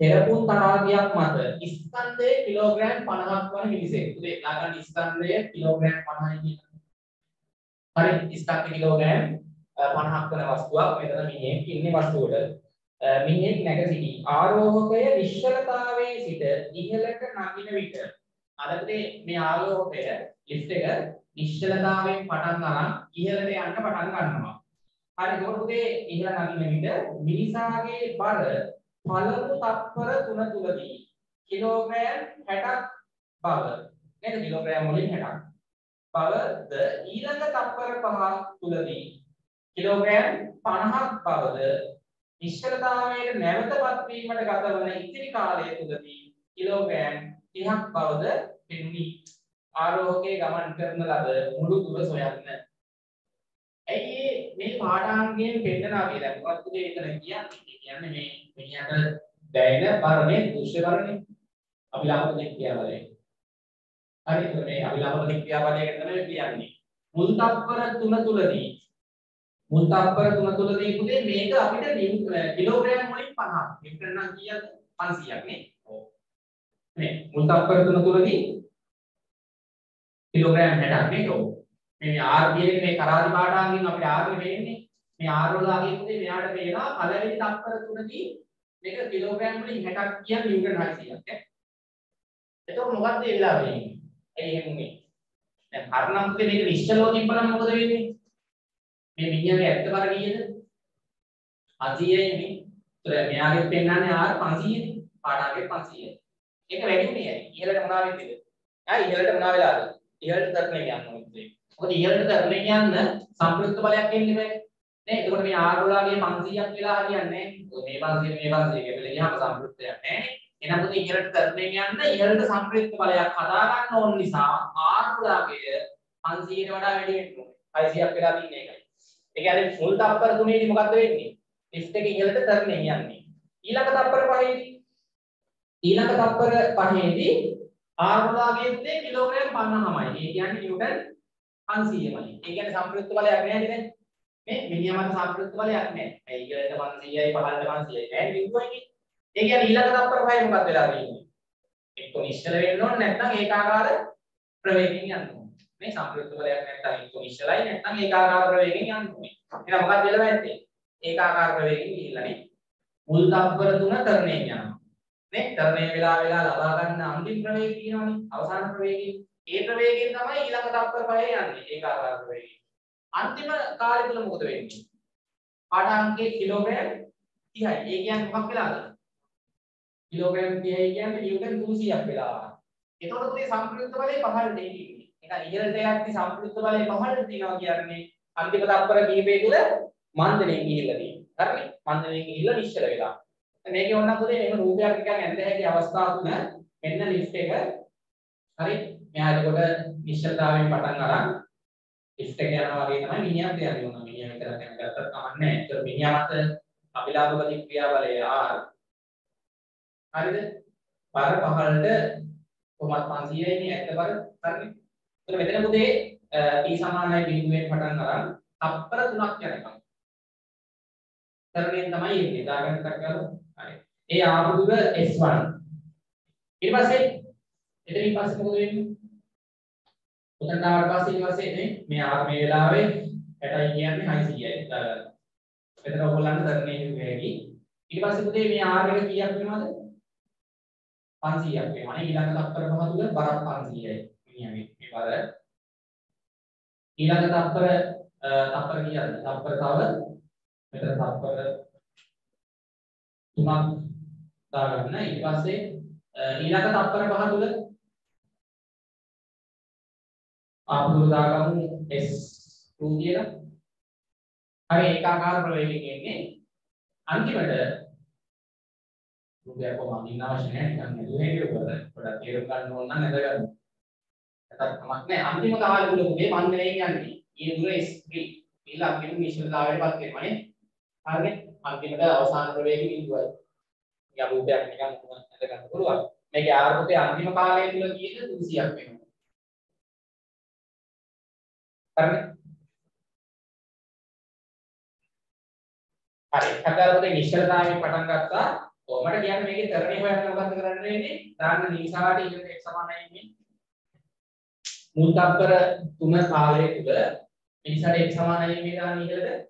තෙරපුන් තරාදියක් මත ස්කන්ධයේ කිලෝග්‍රෑම් 50ක් වන මිලිසෙකන්ඩ්. උදේ ලාගන්න ස්කන්ධය කිලෝග්‍රෑම් 50යි කියන. හරි ස්කන්ධ කිලෝග්‍රෑම් 50ක් වන වස්තුවක් මෙතන මිනිහෙක් ඉන්නේ වස්තුවට. මිනිහෙක් නැග සිටි. ආරෝහකය නිශ්චලතාවයේ සිට ඉහළට නගින විට අදපේ මේ ආරෝහකය ලිෆ්ට් එක නිශ්චලතාවයෙන් පටන් අරන් ඉහළට යන්න පටන් ගන්නවා. හරි එතකොට උදේ ඉහළ නගින විට මිනිසාගේ බර පළමු තත්පර 3 තුලදී කිලෝග්‍රෑම් 60ක් බව. නේද? කිලෝග්‍රෑම් වලින් 60ක් බවද ඊළඟ තත්පර 5 තුලදී කිලෝග්‍රෑම් 50ක් බවද නිශ්චලතාවයේ නැවතපත් වීමට ගත වන ඉතිරි කාලය තුලදී කිලෝග්‍රෑම් 30ක් බවද පෙනුනි. ආරෝහකයේ ගමන් කරන ලද මුළු දුර සොයන්න. ඇයි මේ පාඨාංගයෙන් පෙන්නන අපි දැන් මොකක්ද එතන කියන්නේ කියන්නේ මේ මිනිහට දැනෙන පරනේ දෘශ්‍ය පරනේ අභිලාප ප්‍රතික්‍රියාවලයි. හරි ඒක මේ අභිලාප ප්‍රතික්‍රියාවලයක තමයි කියන්නේ. මුල් තත්පර තුන තුලදී මුල් තත්පර තුන තුලදී පුතේ මේක අපිට කිලෝග්‍රෑම් වලින් 50ක්. න්ಯೂටන් නම් කීයද? 500ක් නේ. ඔව්. මේ මුල් තත්පර තුන තුලදී කිලෝග්‍රෑම් 60ක් නේ. ඔව්. මේ R කියන්නේ මේ කරාදි පාඩාංගෙන් අපිට R වෙන්නේ. මේ R වල අගේ පුතේ මෙයාට පේනවා පළවෙනි තත්පර තුනදී මේක කිලෝග්‍රෑම් වලින් 60ක් කියන්නේ නිව්ටන් 600ක් ඈ. එතකොට මොකද්ද ඒ වෙලාව වෙන්නේ? ඇයි එහෙම උනේ? දැන් හරනම් පුතේ මේක නිශ්චලව තිබ්බනම් මොකද වෙන්නේ? මේ මිනිහාගේ ඇත්ත බර කීයද? 800යි නේ. ඒතර මෙයාගේ පෙන්නන්නේ R 500නේ. පාඩාගේ 500. ඒක වැඩි උනේ ඇයි? ඉහළට මොනවා වෙන්නේද? ආ ඉහළට මොනවා වෙලාද? ඉහළට තරණය යන්න ඕනේ. මොකද ඉහළට තරණය යන්න සම්ප්‍රයුක්ත බලයක් එන්නේ නැහැ. නේ එතකොට මේ R වලගේ 500ක් වෙලා හරියන්නේ නැහැ මේ 500 මේ 500 කියලා ගියාම සම්ප්‍රයුක්තයක් නැහැ එහෙනම් පුතේ ඉහළට තරණයෙන් යන්න ඉහළට සම්ප්‍රයුක්ත බලයක් හදා ගන්න ඕන නිසා R වලගේ 500ට වඩා වැඩි වෙන්න ඕනේ. 600ක් වෙලා තින්නේ ඒකයි ඒ කියන්නේ මුල් තප්පර තුනේදී මොකද්ද වෙන්නේ? ලිෆ්ට් එක ඉහළට තරණයෙන් යන්නේ. ඊළඟ තප්පර පහේදී? ඊළඟ තප්පර පහේදී R වලගේ පුතේ කිලෝග්‍රෑම් 50මයි ඒ කියන්නේ නිව්ටන් 500මයි ඒ කියන්නේ සම්ප්‍රයුක්ත බලයක් නෑ නේද මේ මිනිහමත් සාපෘත බලයක් නැහැ. ඒ ඉහළට 500යි පහළට 500යි නෑ බිඳුවයි. ඒ කියන්නේ ඊළඟ තත්පර පහේ මොකක්ද වෙලා තියෙන්නේ? එක්ක නිශ්චල වෙන්න ඕනේ නැත්නම් ඒකාකාර ප්‍රවේගයෙන් යන්න ඕනේ. මේ සම්ප්‍රයුක්ත බලයක් නැත්නම් එක්ක නිශ්චලයි නැත්නම් ඒකාකාර ප්‍රවේගයෙන් යන්න ඕනේ. එහෙනම් මොකක්ද වෙලා නැත්තේ? ඒකාකාර ප්‍රවේගයෙන් ගිහිල්ලානේ. මුල් තත්පර තුන තරණයෙන් යනවා. නේ තරණය වෙලා වෙලා ලබා ගන්න අන්තිම ප්‍රවේගය කියනවනේ. අවසාන ප්‍රවේගය. ඒ ප්‍රවේගයෙන් තමයි ඊළඟ තත්පර පහේ යන්නේ. ඒකාකාර ප්‍රවේගය. අන්තිම කාලය තුල මොකද වෙන්නේ? පාඨාංකයේ කිලෝග්‍රෑම් 30යි. ඒ කියන්නේ මොකක් වෙලාද? කිලෝග්‍රෑම් 30යි කියන්නේ නිව්ටන් 200ක් වෙලා. එතකොට මේ සම්ප්‍රයුක්ත බලය පහළට එන්නේ. ඒක ඉහළට යද්දි සම්ප්‍රයුක්ත බලය පහළට තියෙනවා කියන්නේ අන්තිම තත්පර කීපය තුල මන්දණයෙන් ගිහිල්ලා තියෙනවා. හරිනේ? මන්දණයෙන් ගිහිල්ලා නිශ්චල වෙලා. මේකේ ඕනනම් පුතේ එහෙම රූපයක් නිකන් ඇඳ හැකි අවස්ථාව තුන මෙන්න ලිෆ්ට් එක හරි මෙහා එතකොට නිශ්චලතාවයෙන් පටන් අරන් ලිෆ්ට් එක යනවා වගේ තමයි මිනිහා කියන්නේ. උනා මිනිහා විතරක් යන ගත්තත් කමක් නැහැ. ඒතර මිනිහා මත අභිලාභ ප්‍රතික්‍රියාවලය R හරිද? බර පහළට කොහොමත් 500යි නේ ඇත්ත බර හරිනේ. එතන මෙතන පුතේ P සමානයි බිඳුවෙන් පටන් අරන් තප්පර 3ක් යනකම් තරණයෙන් තමයි එන්නේ දාගන්න ටක් ගාලා හරි. ඒ ආපු දුර S1 ඊට පස්සේ එතනින් පස්සේ මොකද වෙන්නේ? උතන ආවට පස්සේ ඊට පස්සේ නේ මේ ආ මේ වෙලාවේ 60යි කියන්නේ 600යි දාගන්න එතන ඔයගොල්ලන්ට තරණය වෙවි ඊට පස්සේ පුතේ මේ R එක කීයක් වෙනවද? 500ක් වෙනවා. නේ ඊළඟ තත්පර පහ තුල බරක් 500යි මිනිහාගේ මේ බර. ඊළඟ තත්පර තත්පර කීයද තත්පර තව? මෙතන තත්පර තුනක් දාගන්න. ඊට පස්සේ ඊළඟ තත්පර පහ තුල ආපුදුර දාගමු S2 කියලා හරි ඒකාකාර ප්‍රවේගයෙන් එන්නේ අන්තිමට රුපියල් කොහොමද ඉන්න අවශ්‍ය නැහැ නිකන් නෙදුවේ කියලා පොඩක් තේරුම් ගන්න ඕන නම් නැද ගන්න. නැතත් කමක් නැහැ අන්තිම කාලේ තුල මේ මන්දරයෙන් යන්නේ. ඊයේ දුර S3 ඊළඟ කෙනෙක් නිශ්චලතාවයටපත් වෙනවා නේ. හරිනේ අන්තිමට අවසාන ප්‍රවේගය බිඳුවයි. යා රූපයක් නිකන් නැද ගන්න පුළුවන්. මේකේ ආරම්භයේ අන්තිම කාලය තුල කීයද 200ක් වෙනවා. හරිනේ හරි. හදාරපතේ නිශ්චලතාවයෙන් පටන් ගත්තා. කොහොමද කියන්නේ මේකේ තරණය හොයන්න මොකද්ද කරන්න වෙන්නේ? දාන්න නිසාට ඊට x සමානයි ඉන්නේ. මුල් තත්පර 3 කාලය තුල නිසාට x සමානයි මේ දාන්න ඉහළට.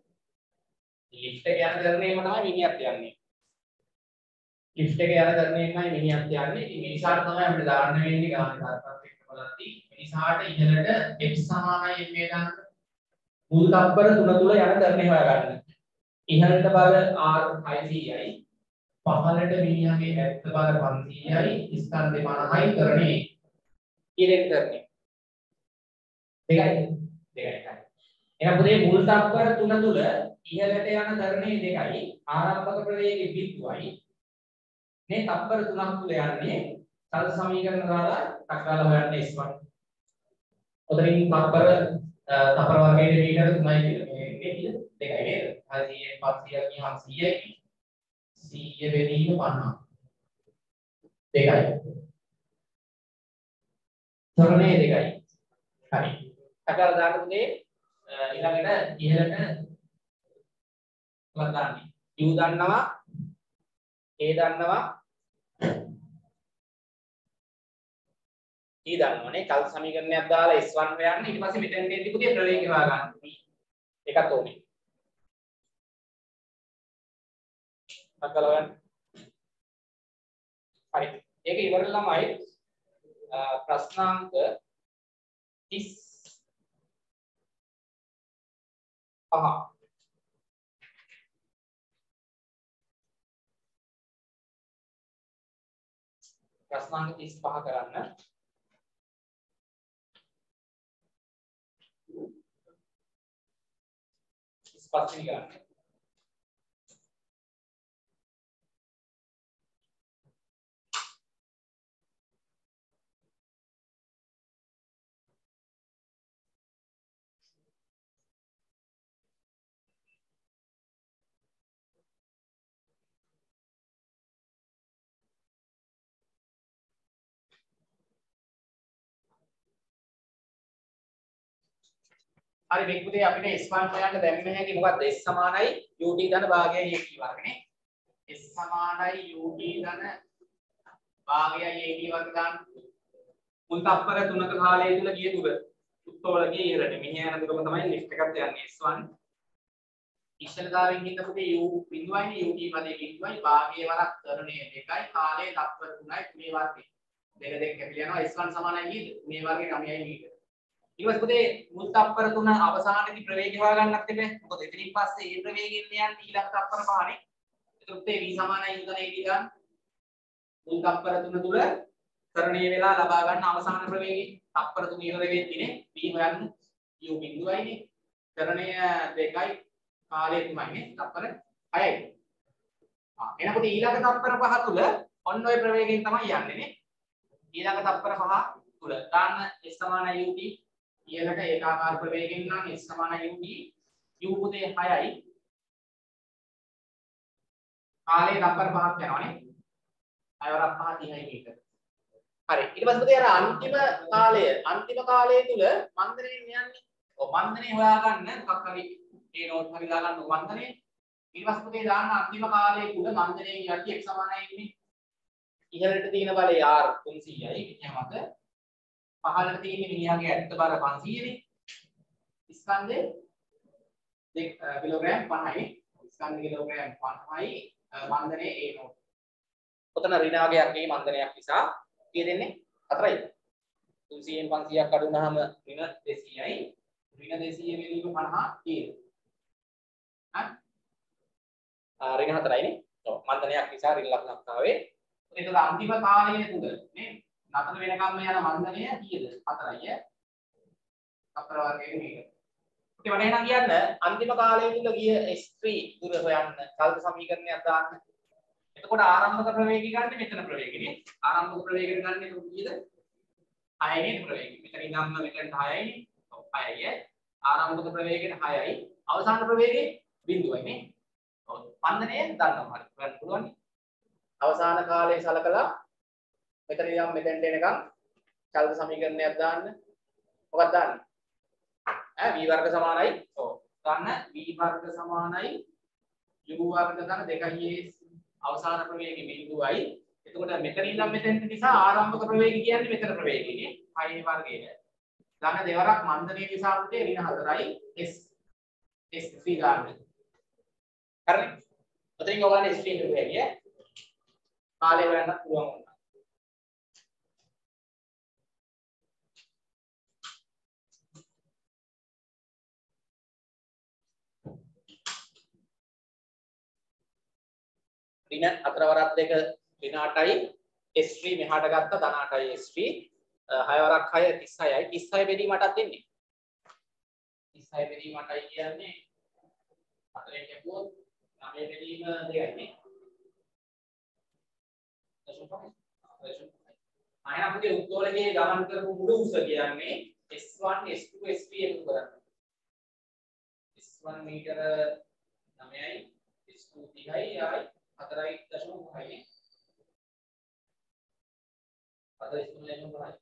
ලිෆ්ට් එක යන තරණයම තමයි මිනිහත් යන්නේ. ලිෆ්ට් එක යන තරණයෙන්මයි මිනිහත් යන්නේ. ඉතින් මිනිසාට තමයි අපිට දාන්න වෙන්නේ ගාන තරපත් එක්ක බලද්දී. මිනිසාට ඉහළට x සමානයි මේ දාන්න. මුල් තත්පර 3 තුල යන තරණය හොයාගන්න. ඉහළට බල R 600යි පහළට මිනිහාගේ ඇත්ත බල 500යි ස්කන්ධේ 50යි කරණේ. ඊළඟ කරණේ දෙකයි. දෙකයි. එහෙනම් පුතේ මුල් තත්පර තුන තුල ඉහළට යන ධර්ණේ දෙකයි. ආරම්භක ප්‍රවේගයේ බිඳුවයි. මේ තත්පර තුනක් තුල යන්නේ සල් සමීකරණ දාලා ටක්කාලා හොයන්න S1 ඔතනින් තත්පර තත්පර වර්ගයේ මීටර 3යි කියලා මේ මේ දෙකයි නේද? 600 500 කියහම 100යි 100 වෙනීම 50 දෙකයි. තරණේ දෙකයි. හරි. අකල් දාන්න පුතේ ඊළඟට ඉහළට මොකක්ද දාන්නේ. U දන්නවා a දන්නවා e දන්නවනේ කල් සමීකරණයක් දාලා s1 හොයන්න ඊට පස්සේ මෙතෙන් දෙද්දි පුතේ ප්‍රවේගය හොයාගන්න එකක් ඕනේ. අකලවන්න හරි. ඒක ඉවරලමයි ප්‍රශ්නාංක 30 පහ. ප්‍රශ්නාංක 35 කරන්න. compartilhar. හරි මේක පුතේ අපිට S1 හොයන්න දැම්ම හැකි මොකක්ද S සමානයි UT ධන භාගයයි කිය වර්ගනේ S සමානයි UT ධන භාගයයි AD වර්ග දාන්න. මුල් තප්පර 3ක කාලය තුල ගිය දුර උත්පවල ගිය ඉරට මෙහි යන දුරම තමයි ලිෆ්ට් එකත් යන්නේ S1 ඉස්සලදාවෙන් හිටපුගේ U බිඳුවයිනේ. UT පදේ බිඳුවයි. භාගයේ වරක් තරණය දෙකයි. කාලයේ තප්පර 3යි මේ වර්ගේ. දෙක දෙක කැපිලා යනවා. S1 සමානයි කීයද? මේ වර්ගේ 9යි මීටර. ඊට පස්සේ පුතේ මුල් තප්පර 3 අවසානයේදී ප්‍රවේගය හොයාගන්නත් තිබේ. මොකද එතනින් පස්සේ ඒ ප්‍රවේගයෙන් යන්නේ ඊළඟ තප්පර පහනේ. ඒකට V සමානයි U ගන්න AD ගන්න. මුල් තප්පර 3 තුල තරණය වෙලා ලබා ගන්න අවසාන ප්‍රවේගය තප්පර 3 ඉවර වෙද්දීනේ V හොයන්න U බිඳුවයිනේ. තරණය දෙකයි කාලය තුමයිනේ තප්පර 6යි. ආ එනකොට ඊළඟ තප්පර පහ තුල ඔන්න ඔය ප්‍රවේගයෙන් තමයි යන්නේ නේ. ඊළඟ තප්පර පහ තුල දාන්න S සමානයි UT ඊළඟට ඒකාකාර ප්‍රවේගයෙන් නම් S සමානයි UT U පුතේ 6යි. කාලේ තප්පර පහක් යනවානේ. අයවරක් පහ 30යි මීටර. හරි ඊට පස්සේ පුතේ අර අන්තිම කාලය අන්තිම කාලය තුල මන්දරයෙන් යන්නේ. ඔව් මන්දනේ හොයාගන්න මොකක් හරි ඒ නෝට් හරි දාගන්න මන්දනේ ඊට පස්සේ පුතේ දාන්න අන්තිම කාලය තුල මන්දනේ යටි x සමානයි ඉන්නේ. ඉහළට තියෙන බලය R 300යි කියමද පහළට තියෙන මිනිහාගේ ඇත්ත බර 500නේ. ස්කන්ධේ කිලෝග්‍රෑම් 50යි. ස්කන්ධ කිලෝග්‍රෑම් 50යි මන්දනේ ඒ නෝට්. ඔතන ඍණාගයක් මේ මන්දනයක් නිසා කී දෙන්නේ 4යි. 300න් 500ක් අඩු වුණාම ඍණ 200යි. ඍණ 200 වෙලීම 50 කීයද? හා? ආ ඍණ 4යිනේ. ඔව් මන්දනයක් නිසා ඍණ ලක්ෂණතාවේ. ඒකද අන්තිම කාලය තුල නේ නතර වෙනකම්ම යන මන්දනය කීයද? 4යි. අතර වර්ගයේ මේක. ඒ වගේ නම් කියන්න අන්තිම කාලය තුල ගිය S3 දුර හොයන්න චලක සමීකරණයක් දාන්න. එතකොට ආරම්භක ප්‍රවේගය ගන්න මෙතන ප්‍රවේගනේ. ආරම්භක ප්‍රවේගය ගන්න එතකොට කීයද? 6නේ ප්‍රවේගය. මෙතන ඉඳන්ම මෙතන 6යිනේ. ඔව් 6යි. ආරම්භක ප්‍රවේගයට 6යි. අවසාන ප්‍රවේගය බිඳුවයිනේ. ඔව්. පන්දනේ දන්නවා හරි. ගන්න පුළුවන්. අවසාන කාලයේ සලකලා මෙතන ඉඳන් මෙතෙන්ට එනකම් චලක සමීකරණයක් දාන්න. මොකක්ද දාන්නේ? ඈ v වර්ග සමානයි. ඔව්. ගන්න v වර්ග සමානයි u වර්ග ගන්න 2a අවසාන ප්‍රවේගය බිඳුවයි. එතකොට මෙතන ඉඳන් මෙතෙන්ට නිසා ආරම්භක ප්‍රවේගය කියන්නේ මෙතන ප්‍රවේගයනේ. 5 වර්ගයේ. ගන්න දෙවරක් මන්දනයේ නිසා පුතේ ඍණ 4යි s s3 ගන්න. හරිනේ. ඔතනින් ඔයගොල්ලන් s3 ඉන්න බැහැ. කාලය වෙනත් පුළුවන් වුණා. ඍණ හතරවරක් දෙක ඍණ 8යි S3 මෙහාට ගත්ත ධන 8යි S3 හය වරක් 6 36යි 36 බෙදී මටත් දෙන්නේ. 36 බෙදී මටයි කියන්නේ හතරෙන් කැපුවොත් 9 බෙදීම දෙකයි නේ. අයන අපිට උත්තරයේ ගමන් කරපු මුළු උස කියන්නේ S1 S2 S3 එකතු කරන්නේ. S1 මීටර 9යි S2 30යි अतराइट दशमों को खाइए। अदर इसको लेने को खाइए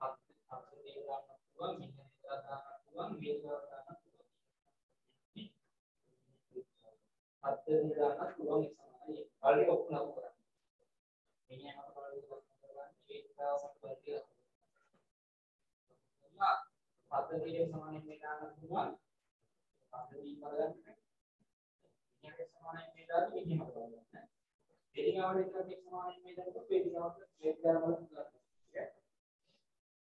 आपसे आपसे देवरा का भगवान मित्र का भगवान वीर का හත් නිදාන පුළුවන් සමානයි. කාලේ ඔක්කොම කරන්නේ. මෙන්න අපට බලන්න ඒක සම්පූර්ණ පද්ධතිය සමානයෙන් නිදාන පුළුවන්. පද්ධතිය බලන්න. මෙන්නට සමානයෙන් නිදාන මෙහෙම බලන්න. වේදිකාවට එක්ක සමානයෙන් නිදාන වේදිකාවට වේදිකාව බලන්න.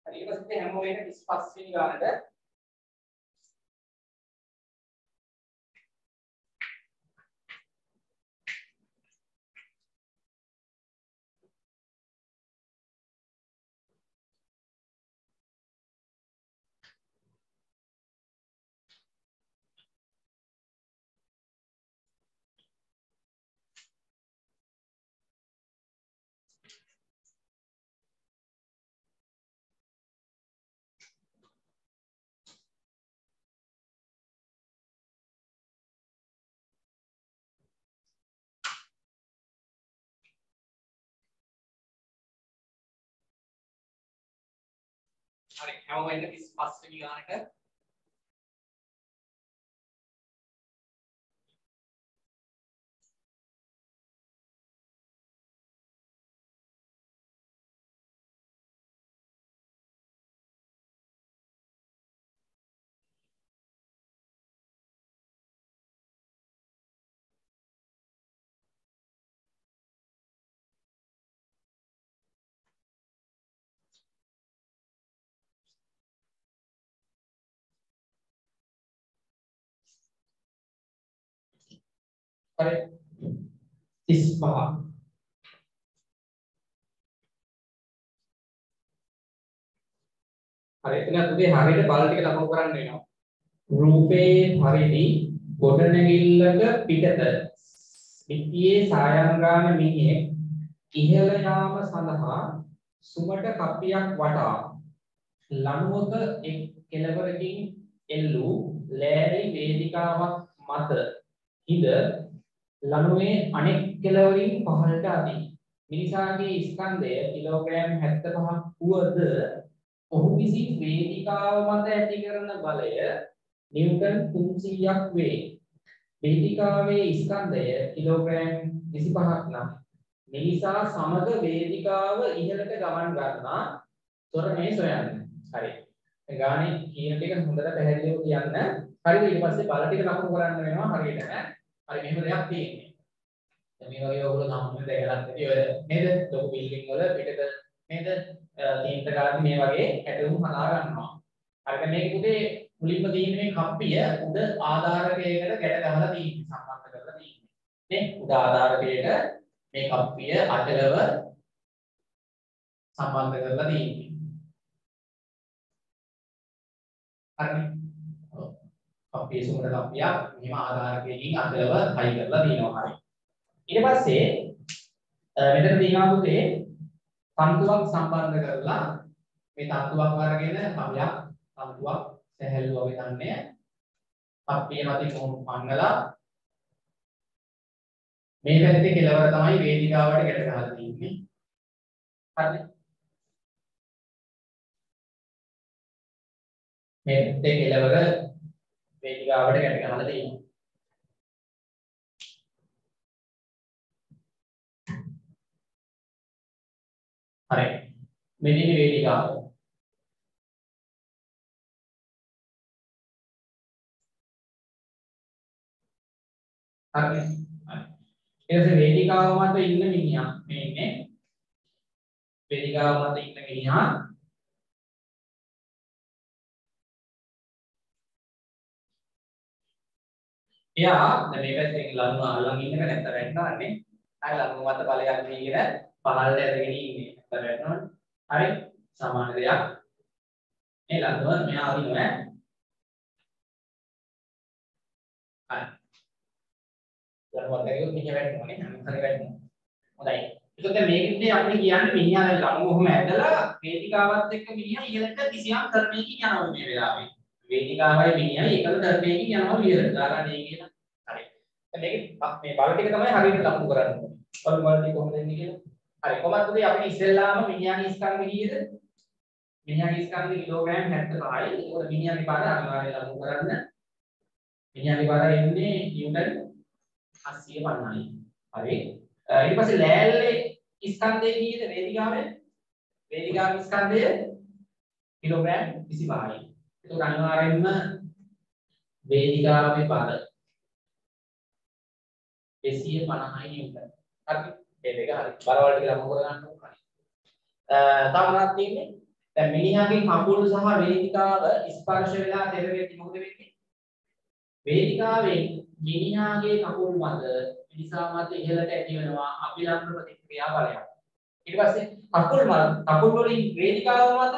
හරි ඊට පස්සේ හැම වෙලේම 25 වෙනි ගානට හරි හැමෝම ඉන්න 35 වෙනි ගානට හරි. 35 හරි එතන පුතේ හරියට බල ටික ලකුණු කරන්න වෙනවා. රූපේ පරිදි ගොඩනැගිල්ලක පිටත පිටියේ සායංගාන මිනිහෙක් ඉහළ යාම සඳහා සුමට කප්පියක් වටා ලණුවක එක් කෙළවරකින් එල්ලූ ලෑලි වේදිකාවක් මත හිඳ ලණුවේ අනෙක් කෙළවරින් පහළට අදී. මිනිසාගේ ස්කන්ධය කිලෝග්‍රෑම් 75ක් වුවද ඔහු විසින් වේදිකාව මත ඇති කරන බලය නිව්ටන් 300ක් වේ. වේදිකාවේ ස්කන්ධය කිලෝග්‍රෑම් 25ක් නම් මිනිසා සමග වේදිකාව ඉහළට ගමන් ගන්නා තොරණේ සොයන්න. හරි. ගානේ කියන ටික හොඳට පැහැදිලිව කියන්න. හරිද ඊට පස්සේ බල ටික ලකුණු කරන්න වෙනවා හරියට ඈ. හරි මෙහෙම දෙයක් තියෙන්නේ. දැන් මේ වගේ ඔයගොල්ලෝ සම්මුතිය දැකලා නැති ඔය නේද? ලොකු බිල්ඩින් වල පිටත නේද? තීන්ත කාර්ය මේ වගේ හැටුම් හදා ගන්නවා. හරිද මේක පුතේ මුලින්ම තියෙන මේ කප්පිය උඩ ආධාරකයකට ගැට ගහලා තියෙන්නේ සම්බන්ධ කරලා තියෙන්නේ. නේ? උඩ ආධාරකයක මේ කප්පිය අටලව සම්බන්ධ කරලා තියෙන්නේ. හරිනේ? කප්පිය සුමර කප්පියක් මෙහිම ආධාරකයකින් අතලව හයි කරලා තියෙනවා හරි. ඊට පස්සේ මෙතන තියෙනවා පුතේ තන්තුවක් සම්බන්ධ කරලා මේ තන්තුවක් අරගෙන කපියක් තන්තුවක් සැහැල්ලුව වෙනන්නේ කප්පිය මතින් කොහොම පන්නලා මේ පැත්තේ කෙලවර තමයි වේදිකාවට ගැට ගහලා තියෙන්නේ. හරිද? මේ පැත්තේ කෙලවර වේදිකාවට ගැට ගහලා තියෙනවා. හරි. මෙන්න වේදිකාව. හරි. හරි. ඊට වේදිකාව මත ඉන්න මිනිහා මේ ඉන්නේ. වේදිකාව මත ඉන්න මිනිහා එයා දැන් මේ පැත්තෙන් ලනු අල්ලන් ඉන්නක නැත්නම් වැටෙනවානේ. හරි ලනු මත බලයක් දීගෙන පහළට ඇදගෙන ඉන්නේ. නැත්නම් වැටෙනවනේ. හරි සමාන දෙයක්. මේ ලනුව මෙයා අදිනවා. හරි. ලනුවක් දැරියොත් මෙහෙ වැටෙනවානේ. අනිත් හරිය වැටෙනවා. හොඳයි. ඒකත් මේකෙදී අපිට කියන්නේ මිනිහා දැන් ලනුව ඔහොම ඇදලා වේදිකාවත් එක්ක මිනිහා ඉහළට කිසියම් තරමයකින් යනවා මේ වෙලාවේ. වේදිකාවයි මිනිහයි එකම ධර්මයකින් යනවා විහෙරට. දාගන්න ඒ කියන හරි. මේක මේ බල ටික තමයි හරියට ලකුණු කරන්න ඕනේ. බල බල ටික කොහොමද එන්නේ කියලා. හරි. කොහොමද උදේ අපි ඉස්සෙල්ලාම මිනිහාගේ ස්කන්ධ කීයද? මිනිහාගේ ස්කන්ධ කිලෝග්‍රෑම් 75යි. ඒකෝර මිනිහාගේ බාර අනිවාර්යයෙන් ලකුණු කරන්න. මිනිහාගේ බාර එන්නේ නිව්ටන් 750යි. හරි. ඊට පස්සේ ලෑල්ලේ ස්කන්ධය කීයද වේදිකාවේ? වේදිකාවේ ස්කන්ධය කිලෝග්‍රෑම් 25යි. ඒක අනිවාර්යෙන්ම වේදිකාවේ බර 250යි නිව්ටන්. හරි. මේ දෙක හරි. බරවල ටික ලකුණු කරගන්න ඕනේ. තව මොනවද තියෙන්නේ? දැන් මිනිහාගේ කකුල් සහ වේදිකාව ස්පර්ශ වෙලා දෙර වෙද්දි මොකද වෙන්නේ? වේදිකාවෙන් මිනිහාගේ කකුල් මත මිනිසා මත ඉහළට ඇති වෙනවා අභිලම්බ ප්‍රතික්‍රියා බලයක්. ඊට පස්සේ කකුල් මත කකුල් වලින් වේදිකාව මත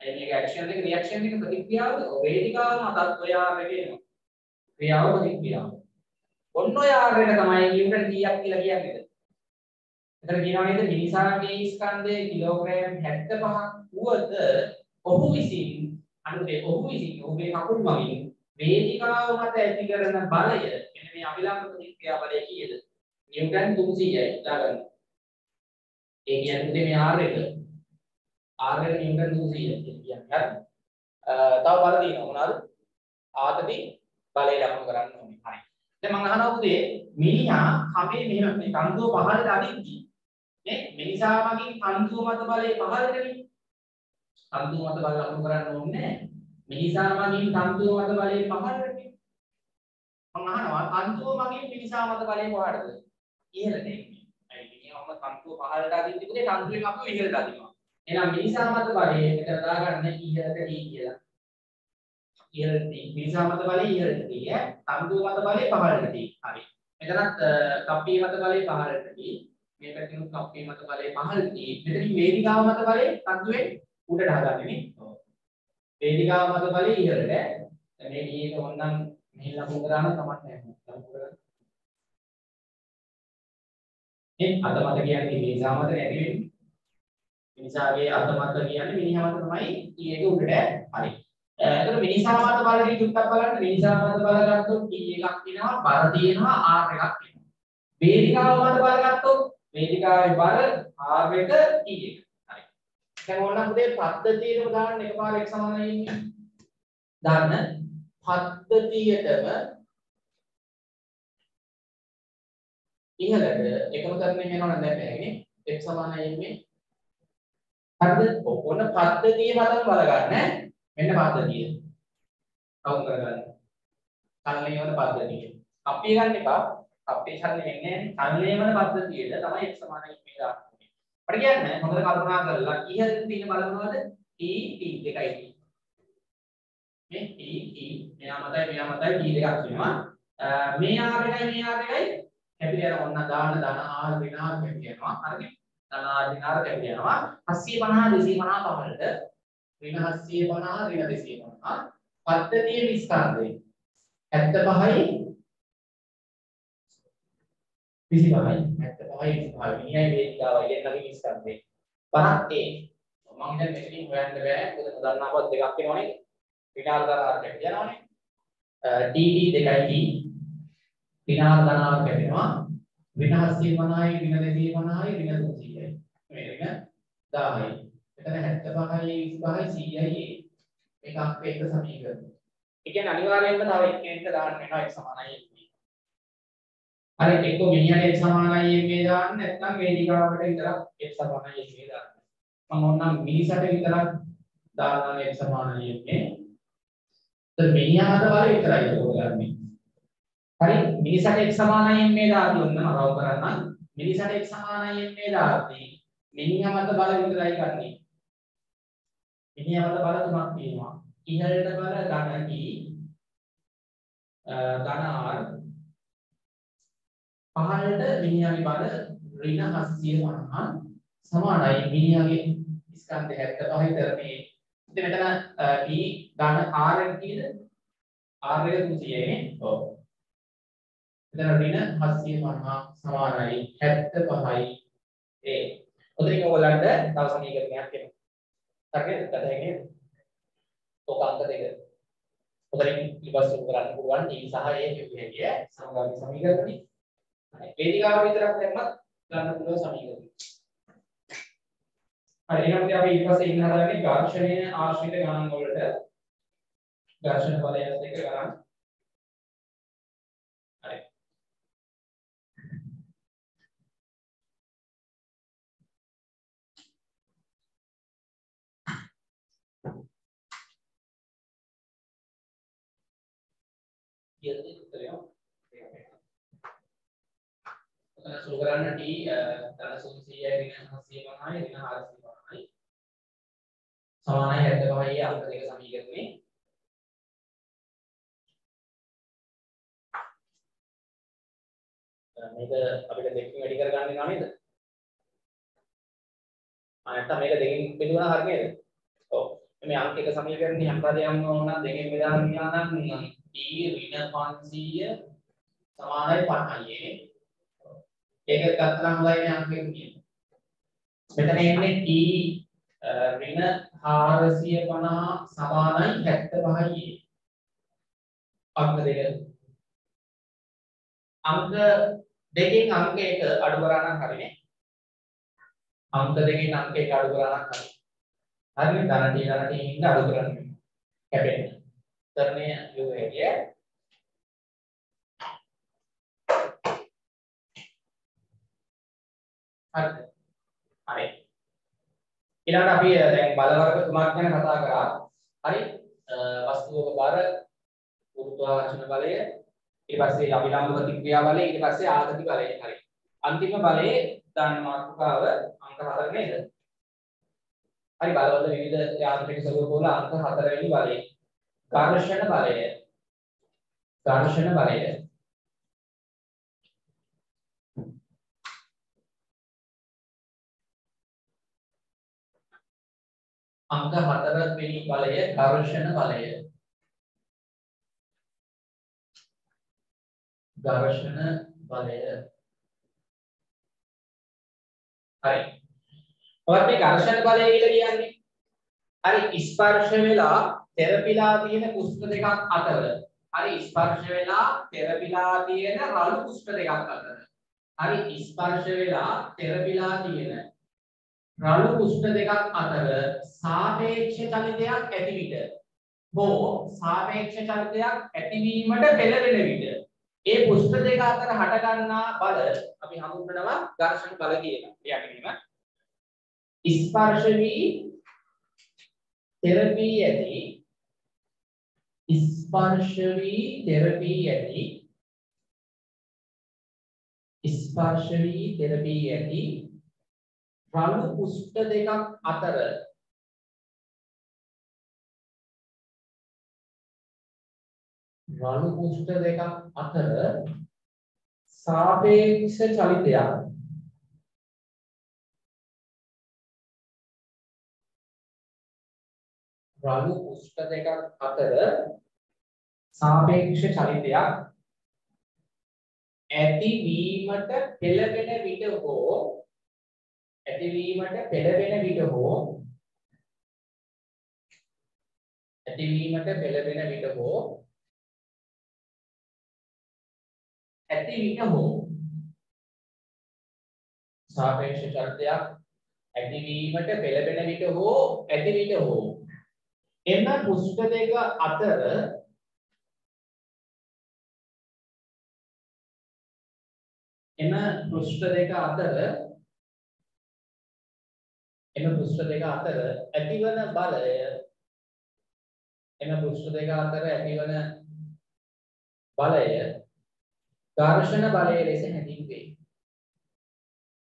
මේක ඇක්ෂන් එක රියැක්ෂන් එක ප්‍රතික්‍රියාව වේදිකාව මතත් ඔය ආර් එක එනවා. ක්‍රියාව ප්‍රතික්‍රියාව. ඔන්න ඔය ආර් එක තමයි නිව්ටන් කීයක් කියලා කියන්නේ. එතන කියනවා නේද මිනිසාගේ ස්කන්ධය කිලෝග්‍රෑම් 75ක් වුවද ඔහු විසින් අනුදේ ඔහු විසින් ඔහුගේ කකුල් මගින් වේදිකාව මත ඇති කරන බලය මෙන්න මේ අභිලම්බ ප්‍රතික්‍රියා බලය කීයද? නිව්ටන් 300යි දාගන්න. ඒ කියන්නේ මේ ආර් එක R එක නිව්ටන් 200 කියන්නේ. හරි තව බල තියෙනවා මොනවාද? ආතති බලය ලකුණු කරන්න ඕනේ. හරි. දැන් මම අහනවා පුතේ මිනිහා කමේ මෙහෙම මේ තන්තුව පහළට අදිද්දී. නේ? මිනිසා මගින් තන්තුව මත බලය පහළටනේ තන්තුව මත බලය ලකුණු කරන්න ඕනේ මිනිසා මගින් තන්තුව මත බලය පහළටනේ මම අහනවා තන්තුව මගින් මිනිසා මත බලය කොහටද ඉහළට එන්නේ. අයි මිනිහාම තන්තුව පහළට අදිද්දී පුතේ තන්තුවෙන් අපි ඉහළට අදිනවා. එහෙනම් මිනිසා මත බලය එකට දාගන්න ඉහළට දී කියලා. ඉහළට දී. මිනිසා මත බලය ඉහළට දී ඈ? තන්තුව මත බලය පහළට දී. හරි. මෙතනත් කප්පිය මත බලය පහළට දී. මේ පැත්තෙනුත් කප්පිය මත බලය පහළට දී. මෙතනින් වේදිකාව මත බලය තන්තුවෙන් උඩට හදාගන්නේ නේ? ඔව්. වේදිකාව මත බලය ඉහළට. දැන් මේ ගියේක ඕනනම් මෙහෙ ලකුණු කරාම කමක් නැහැ. ලකුණු කරලා. ඒ අත මත කියන්නේ මිනිසා මත නැති වෙන්නේ. මිනිසාගේ අත මත කියන්නේ මිනිහා මත තමයි ඊයේක උඩට හරි. එතකොට මිනිසා මත බලදී චුට්ටක් බලන්න මිනිසා මත බලගත්තොත් කී එකක් වෙනවා බර තියෙනවා R එකක් වෙනවා. වේදිකාව මත බලගත්තොත් වේදිකාවේ බර R එක කී එක. හරි. දැන් ඕනනම් පුතේ පද්ධතියටම දාන්න එකපාර එක සමානයි ඉන්නේ. දාන්න. පද්ධතියටම ඉහළට එකම කරන්නේ වෙනව නම් දැන් බෑනේ x සමානයි ඉන්නේ. හරිද ඔන්න පද්ධතිය මතම බලගන්න. මෙන්න පද්ධතිය. කවුන් කරගන්න. කල්ලේ වල පද්ධතිය. අපි ගන්න එපා. අපේ ඡන්දෙ වෙන්නේ කල්ලේ වල පද්ධතියට තමයි x සමානයි මේ දාන්නේ අපිට කියන්නේ හොඳට කල්පනා කරලා ඉහළින් තියෙන බලනවාද e t දෙකයි. මේ e e මෙයා මතයි මෙයා මතයි t දෙකක් වෙනවා මේ r එකයි මේ r එකයි. කැපිලා යන ඔන්න දාන ධන r ඍණ r කැපිලා යනවා හරිද ධන r ඍණ r කැපිලා යනවා 750 250 පමණට ඍණ 750 ඍණ 250 පද්ධතියේ විස්තරය 75යි 25යි 75යි 25යි මිනිහයි වේදිකාවයි දෙන්නගේ විස්තරය බරක් ඒ මම දැන් මෙතනින් හොයන්න බෑ. මොකද දන්නාවත් දෙකක් වෙනවනේ. ඍණ r ධන r කැපිලා යනවනේ. dd දෙකයි t ඍණ r ධන r කැපෙනවා. ඍණ 750යි ඍණ 250යි ඍණ 300යි මේ ඍණ 10යි එතන 75යි 25යි 100යි මේක අපේ එක සමීකරණය. ඒ කියන්නේ අනිවාර්යයෙන්ම තව එක්කෙනෙක් දාන්න වෙනවා ඒක සමානයි මේ. හරි එක්ක මිනිහට ඒක සමානයි මේ දාන්න නැත්නම් වේදිකාවකට විතරක් ඒක සමානයි මේ දාන්න. මම ඕනනම් මිනිසට විතරක් දානවා ඒක සමානයි මේ. ඒත් මිනිහාට බලය විතරයි ඒක ගන්නේ. හරි මිනිසට එක් සමානයි මේ දාති ඔන්න මරව කරන්න මිනිසට එක් සමානයි මේ දාති මිනිහා මත බල විතරයි ගන්නෙ. මිනිහා මත බල තුනක් තියෙනවා. ඉහළට බල ධන E ධන R පහළට මිනිහාගේ බල ඍණ 750 සමානයි. මිනිහාගේ ස්කන්ධ 75 තරමේ ඉතින් මෙතන E ධන R එක කීයද? R එක 300 නේ ඔව්. එතන ඍණ 750 සමානයි. 75යි ඒ. උදේක ඔයගලන්ට තව සමීකරණයක් එනවා. හරිද? කතාවේ ඔක අංක දෙක. උදේකින් ඉවසු කරන්න පුළුවන් D සහ A කියුවේ සමගාමී සමීකරණයි. වේදිකාව විතරක් දැම්මත් ගන්න පුළුවන් සමීකරණය. හරි එහෙනම් අපි ඊට පස්සේ ඉන්න හදාගන්නේ ඝර්ෂණයේ ආශ්‍රිත ගණන් වලට ඝර්ෂණ බලයත් එක්ක ගණන් හරි කියද්දි උත්තරය ඔතන සුළු කරන්න t ධන 300යි ඍණ 750යි ඍණ 450යි සමානයි 75යි අංක දෙක සමීකරණේ මේක අපිට දෙකකින් වැඩි කරගන්න වෙනවා නේද? ආ නැත්නම් මේක දෙකකින් බෙදුවා හරි නේද? ඔව්. මේ අංක එක සමීකරණේ හැමදාම ඕන නම් දෙකෙන් බෙදාගෙන ගියා නම් t ඍණ 500 සමානයි 50යි නේ. ඒක ගත්තනම් හොඳයි නේ අංකෙක කියන්නේ. මෙතන එන්නේ t ඍණ 450 සමානයි 75යි. අංක දෙක. අංක දෙකෙන් අංක එක අඩු කරා නම් හරිනේ. අංක දෙකෙන් අංක එක අඩු කරා නම් හරි. හරිනේ ධන T ධන T ඉන්න අඩු කරන්න වෙනවා. කැපෙන්න. තරණය යෝ හැකිය. හරිද? හරි. ඊළඟට අපි දැන් බල වර්ග තුනක් ගැන කතා කරා. හරි? වස්තුවක බර ගුරුත්වාකර්ෂණ බලය ඊට පස්සේ අභිලම්බ ප්‍රතික්‍රියා බලය ඊට පස්සේ ආගති බලය. හරි. අන්තිම බලයේ දාන මාතෘකාව අංක 4 නේද? හරි බලවල විවිධ යාන්ත්‍රික ස්වරූප වල අංක 4 වෙනි බලය. ඝර්ෂණ බලය. ඝර්ෂණ බලය. අංක 4 වෙනි බලය ඝර්ෂණ බලය. ඝර්ෂණ බලය. හරි. ඔයාලට මේ ඝර්ෂණ බලය කියලා කියන්නේ හරි ස්පර්ශ වෙලා තෙරපිලා තියෙන කුෂ්ඨ දෙකක් අතර. හරි ස්පර්ශ වෙලා තෙරපිලා තියෙන රළු කුෂ්ඨ දෙකක් අතර. හරි ස්පර්ශ වෙලා තෙරපිලා තියෙන රළු කුෂ්ඨ දෙකක් අතර සාපේක්ෂ චලිතයක් ඇති විට හෝ සාපේක්ෂ චලිතයක් ඇතිවීමට පෙළවෙන විට ඒ කුෂ්ඨ දෙක අතර හට ගන්නා බල අපි හඳුන්වනවා ඝර්ෂණ බල කියලා. කියන්නේ ස්පර්ශ වී තෙරපී ඇති ස්පර්ශ වී තෙරපී ඇති ස්පර්ශ වී තෙරපී ඇති රළු කුෂ්ඨ දෙකක් අතර රළු කුෂ්ඨ දෙකක් අතර සාපේක්ෂ චලිතයක් රළු කුෂ්ඨ දෙකක් අතර සාපේක්ෂ චලිතයක් ඇතිවීමට පෙළවෙන විට හෝ ඇතිවීමට පෙළවෙන විට හෝ ඇතිවීමට පෙළවෙන විට හෝ ඇති විට හෝ සාපේක්ෂ චලිතයක් ඇතිවීමට පෙළවෙන විට හෝ ඇති විට හෝ එම පුෂ්ඨ දෙක අතර එම පෘෂ්ඨ දෙක අතර එම පෘෂ්ඨ දෙක අතර ඇතිවන බලය එම පෘෂ්ඨ දෙක අතර ඇතිවන බලය ඝර්ෂණ බලය ලෙස හැඳින්වේ.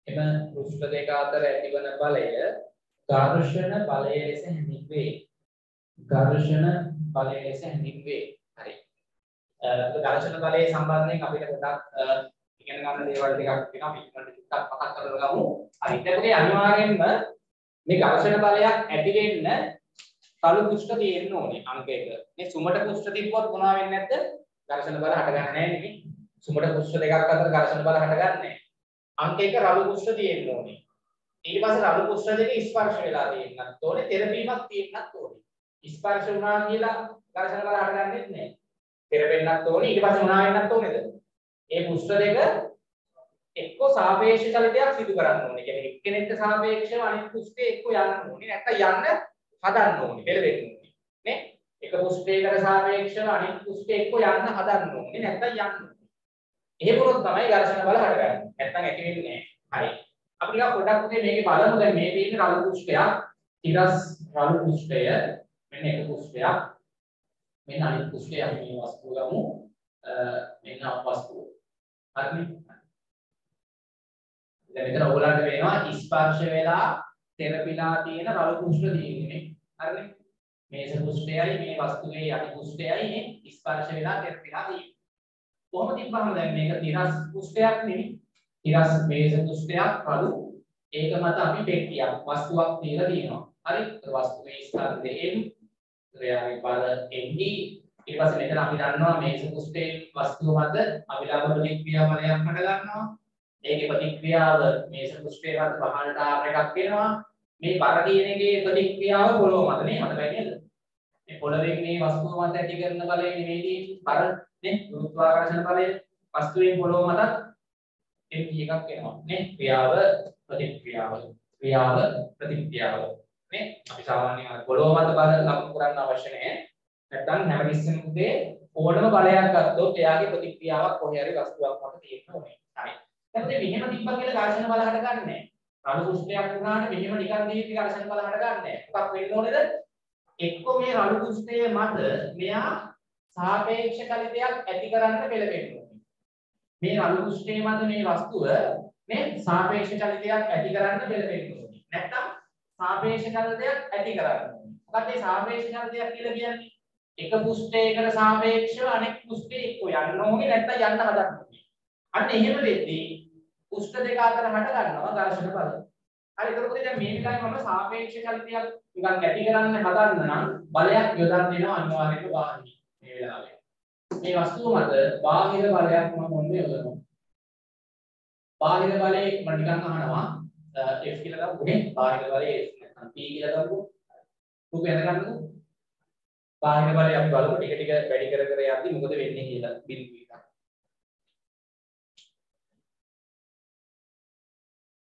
එම පෘෂ්ඨ දෙක අතර ඇතිවන බලය ඝර්ෂණ බලය ලෙස හැඳින්වේ. ඝර්ෂණ බලය ලෙස හැඳින්වේ. හරි. ඝර්ෂණ බලයේ සම්බන්ධයෙන් අපිට ගොඩක් ඉගෙන ගන්න දේවල් ටිකක් තියෙනවා. අපි ටිකක් මතක් කරලා ගමු. හරි. එතකොට අනිවාර්යෙන්ම මේ ඝර්ෂණ බලයක් ඇති වෙන්න තලු කුෂ්ඨ තියෙන්න ඕනේ අංක එක. මේ සුමට කුෂ්ඨ තිබ්බොත් මොනවා වෙන්නේ නැද්ද? ඝර්ෂණ බල හටගන්නේ නැහැ නෙමෙයි. සුමට කුෂ්ඨ දෙකක් අතර ඝර්ෂණ බල හටගන්නේ නැහැ. අංක එක රළු කුෂ්ඨ තියෙන්න ඕනේ. ඊට පස්සේ රළු කුෂ්ඨ දෙක ස්පර්ශ වෙලා තියෙන්නත් ඕනේ. තෙරපීමක් තියෙන්නත් ඕනේ. ස්පර්ශ වුණා කියලා ඝර්ෂණ බල හටගන්නේ නැහැ. තෙරපෙන්නත් ඕනේ. ඊට පස්සේ මොනවා වෙන්නත් ඕනේද? ඒ කුෂ්ඨ දෙක එක්ක සාපේක්ෂ චලිතයක් සිදු කරන්න ඕනේ. කියන්නේ එක්කෙනෙක්ට සාපේක්ෂව අනිත් කුෂ්ඨේ එක්ක යන්න ඕනේ. නැත්නම් යන්න හදන්න ඕනේ. පෙළවෙන්න ඕනේ. නේ? එක කුෂ්ඨයකට සාපේක්ෂව අනිත් කුෂ්ඨේ එක්ක යන්න හදන්න ඕනේ. නැත්නම් යන්න ඕනේ. එහෙම වුණොත් තමයි ඝර්ෂණ බල හටගන්නේ. නැත්නම් ඇති වෙන්නේ නැහැ. හරි. අපි ටිකක් පොඩ්ඩක් උදේ මේකේ බලමු. දැන් මේ තියෙන රළු කුෂ්ඨයක්. තිරස් රළු කුෂ්ඨය මෙන්න එක කුෂ්ඨයක්. මෙන්න අනිත් කුෂ්ඨය අපි මේ වස්තුව ගමු. මෙන්න වස්තුව. හරිනේ? දැන් මෙතන ඔයගලන්ට වෙනවා ස්පර්ශ වෙලා තෙරපිලා තියෙන රළු කුෂ්ඨ තියෙන්නේ. හරිනේ? මේස කුෂ්ඨයයි මේ වස්තුවේ යටි කුෂ්ඨයයි නේ ස්පර්ශ වෙලා තෙරපිලා තියෙන්නේ. කොහොම තිබ්බහම දැන් මේක තිරස් කුෂ්ඨයක් නෙමෙයි. තිරස් මේස කුෂ්ඨයක් රළු ඒක මත අපි පෙට්ටියක් වස්තුවක් තියලා තියෙනවා. හරි? වස්තුවේ ස්කන්ධයෙන් ක්‍රියාවේ බල එන්නේ ඊට පස්සේ මෙතන අපි දන්නවා මේස කුෂ්ඨයේ වස්තුව මත අවිලාභ ප්‍රතික්‍රියා බලයක් හට ගන්නවා. ඒකේ ප්‍රතික්‍රියාව මේස කුෂ්ඨයේ මත බහලට ආර එකක් වෙනවා. මේ බර කියන එකේ ප්‍රතික්‍රියාව පොළොව මත නේ මතකයි නේද? මේ පොළොවෙන් මේ වස්තුව මත ඇති කරන බලය නෙමෙයි බර නේ ගුරුත්වාකර්ෂණ බලය වස්තුවේ පොළොව මත එම් එකක් වෙනවා නේ ක්‍රියාව ප්‍රතික්‍රියාව ක්‍රියාව ප්‍රතික්‍රියාව නේ අපි සාමාන්‍යයෙන් පොළොව මත බල ලකුණු කරන්න අවශ්‍ය නැහැ. නැත්නම් හැම තිස්සෙම පුතේ ඕනම බලයක් ගත්තොත් එයාගේ ප්‍රතික්‍රියාවක් කොහේ හරි වස්තුවක් මත තියෙන්න ඕනේ. හරි. දැන් මෙහෙම තිබ්බා කියලා ඝර්ෂණ බල හට ගන්නෑ රළු කුෂ්ඨයක් වුණාට මෙහෙම නිකන් දීපි ඝර්ෂණ බල හට ගන්නෑ මොකක් වෙන්න ඕනේද? එක්ක මේ රළු කුෂ්ඨය මත මෙයා සාපේක්ෂ කලිතයක් ඇති කරන්න පෙළඹෙන්න ඕනේ. මේ රළු කුෂ්ඨය මත මේ වස්තුව මේ සාපේක්ෂ චලිතයක් ඇති කරන්න පෙළඹෙන්න ඕනේ. නැත්තම් සාපේක්ෂ චලිතයක් ඇති කරන්න ඕනේ. මොකද මේ සාපේක්ෂ චලිතයක් කියලා කියන්නේ එක පුෂ්ඨයකට සාපේක්ෂව අනෙක් පුෂ්ඨය එක්ක යන්න ඕනේ නැත්තම් යන්න හදන්න ඕනේ. අන්න එහෙම වෙද්දී පුෂ්ඨ දෙක අතර හට ගන්නවා ඝර්ෂණ බල. හරි එතකොට දැන් මේ විදිහට මම සාපේක්ෂ චලිතයක් නිකන් ඇති කරන්න හදන්න නම් බලයක් යොදන්න වෙනවා අනිවාර්යයෙන්ම බාහිර මේ වෙලාවේ. මේ වස්තුව මත බාහිර බලයක් මම මොන්නේ යොදනවා. බාහිර බලයේ මම නිකන් අහනවා F කියලා ගමුනේ බාහිර බලයේ නැත්නම් P කියලා ගමුකෝ රූපය දැනගන්නකෝ බාහිර බලය අපි බලමු. ටික ටික වැඩි කර කර යද්දි මොකද වෙන්නේ කියලා බිඳුව එක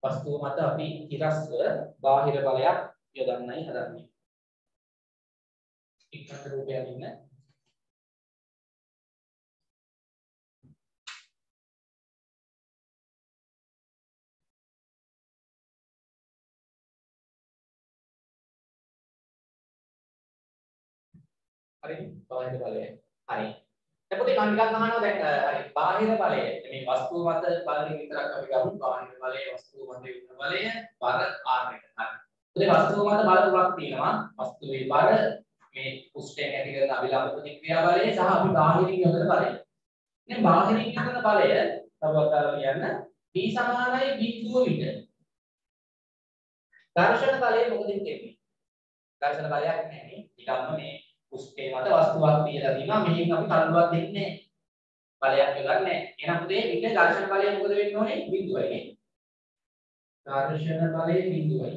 වස්තුව මත අපි ඉරස්ව බාහිර බලයක් යොදන්නයි හදන්නේ. ඉක්මනට රූපයක් ඉන්න. හරි බාහිර බලය. හරි. එතකොට මම නිකන් අහනවා දැන් හරි බාහිර බලය. මේ වස්තුව මත බලයෙන් විතරක් අපි ගමු. බාහිර බලය වස්තුව මත විතර බලය බර r එක හරි. ඒ වස්තුව මත බල තුනක් තියෙනවා. වස්තුවේ බර මේ කුෂ්ඨයෙන් ඇති කරන අවිලම්බ ප්‍රතික්‍රියා බලය සහ අපි බාහිරින් යොදන බලය. මේ බාහිරින් යොදන බලය තවවතාව කියන්න b සමානයි බිඳුව විට ඝර්ෂණ බලය මොකද වෙන්නේ ඝර්ෂණ බලයක් නැහැ. නේ ඊටම මේ කුෂ්ඨේ මත වස්තුවක් තියලා තියෙනවා මෙහෙන් අපි තල්ලුවක් දෙන්නේ බලයක් යොදන්නේ එහෙනම් පුතේ විට ඝර්ෂණ බලය මොකද වෙන්න ඕනේ? බිඳුවයි නේ. ඝර්ෂණ බලය බිඳුවයි.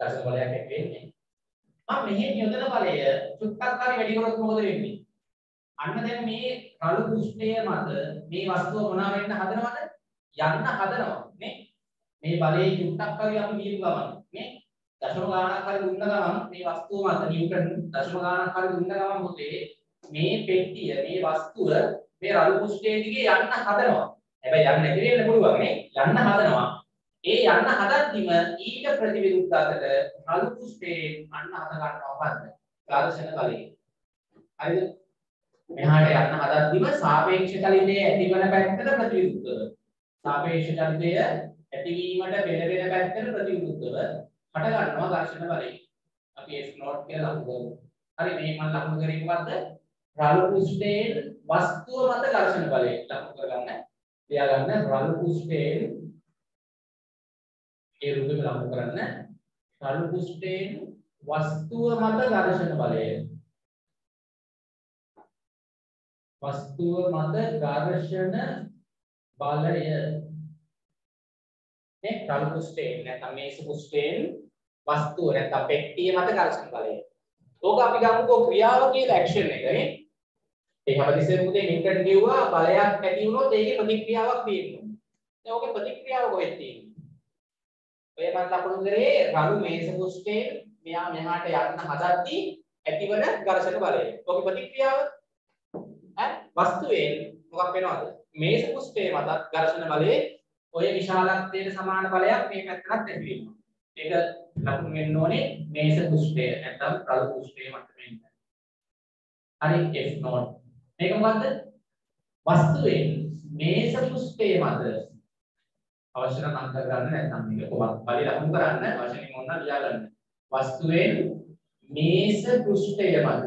ඝර්ෂණ බලයක් ඇති වෙන්නේ. මම මෙහෙන් යොදන බලය චුට්ටක් හරි වැඩි කරොත් මොකද වෙන්නේ? අන්න දැන් මේ රළු කුෂ්ඨය මත මේ වස්තුව මොනවා වෙන්න හදනවද? යන්න හදනවා නේ. මේ බලයේ චුට්ටක් හරි අපි ගියපු ගමන් නේ. දශම ගාණක් හරි දුන්න ගමන් මේ වස්තුව මත නිව්ටන් දශම ගාණක් හරි දුන්න ගමන් පුතේ මේ පෙට්ටිය මේ වස්තුව මේ රළු කුෂ්ඨයේ දිගේ යන්න හදනවා. හැබැයි යන්න නැති වෙන්න පුළුවන් නේ. යන්න හදනවා. ඒ යන්න හදද්දිම ඊට ප්‍රතිවිරුද්ධ අතට රළු කුෂ්ඨයේ අන්න හද ගන්නවා මොකද්ද? ඝර්ෂණ බලය. හරිද? මෙහාට යන්න හදද්දිම සාපේක්ෂ චලිතයේ ඇතිවන පැත්තට ප්‍රතිවිරුද්ධව. සාපේක්ෂ චලිතය ඇතිවීමට පෙළවෙන පැත්තට ප්‍රතිවිරුද්ධව හට ගන්නවා ඝර්ෂණ බලය. අපි F නෝට් කියලා ලකුණු කරමු. හරි මේ මම ලකුණු කරේ මොකද්ද? රළු කුෂ්ඨයෙන් වස්තුව මත ඝර්ෂණ බලය ලකුණු කරගන්න. ලියාගන්න රළු කුෂ්ඨයෙන් ඒ රූපෙම ලකුණු කරන්න. රළු කුෂ්ඨයෙන් වස්තුව මත ඝර්ෂණ බලය. වස්තුව මත ඝර්ෂණ බලය නේ රළු කුෂ්ඨයෙන් නැත්නම් මේස කුෂ්ඨයෙන් වස්තුව නැත්නම් පෙට්ටිය මත ඝර්ෂණ බලය. ඕක අපි ගමුකෝ ක්‍රියාව කියලා ඇක්ෂන් එක නේ. ඒ හැමතිස්සෙම පුතේ නිව්ටන් කිව්වා බලයක් ඇති වුණොත් ඒකේ ප්‍රතික්‍රියාවක් තියෙනවා. දැන් ඕකේ ප්‍රතික්‍රියාව කොහෙද තියෙන්නේ? ඔය මම ලකුණු කරේ රළු මේස කුෂ්ඨයෙන් මෙයා මෙහාට යන්න හදද්දී ඇතිවන ඝර්ෂණ බලය. ඕකේ ප්‍රතික්‍රියාව ඈ වස්තුවේ මොකක් වෙනවද? මේස කුෂ්ඨයේ මතත් ඝර්ෂණ බලයේ ඔය විශාලත්වයට සමාන බලයක් මේ පැත්තට ඇති වෙනවා. ඒක ලකුණු වෙන්න ඕනේ මේස කුෂ්ඨය නැත්නම් රළු කුෂ්ඨය මත වෙන්න. හරි F නෝට්. මේක මොකද්ද? වස්තුවේ මේස කුෂ්ඨය මත අවශ්‍ය නම් අංක ගන්න නැත්නම් මේක කොහොමද බලි ලකුණු කරන්න වචනින් මොනවා ලියා ගන්න. වස්තුවේ මේස කුෂ්ඨය මත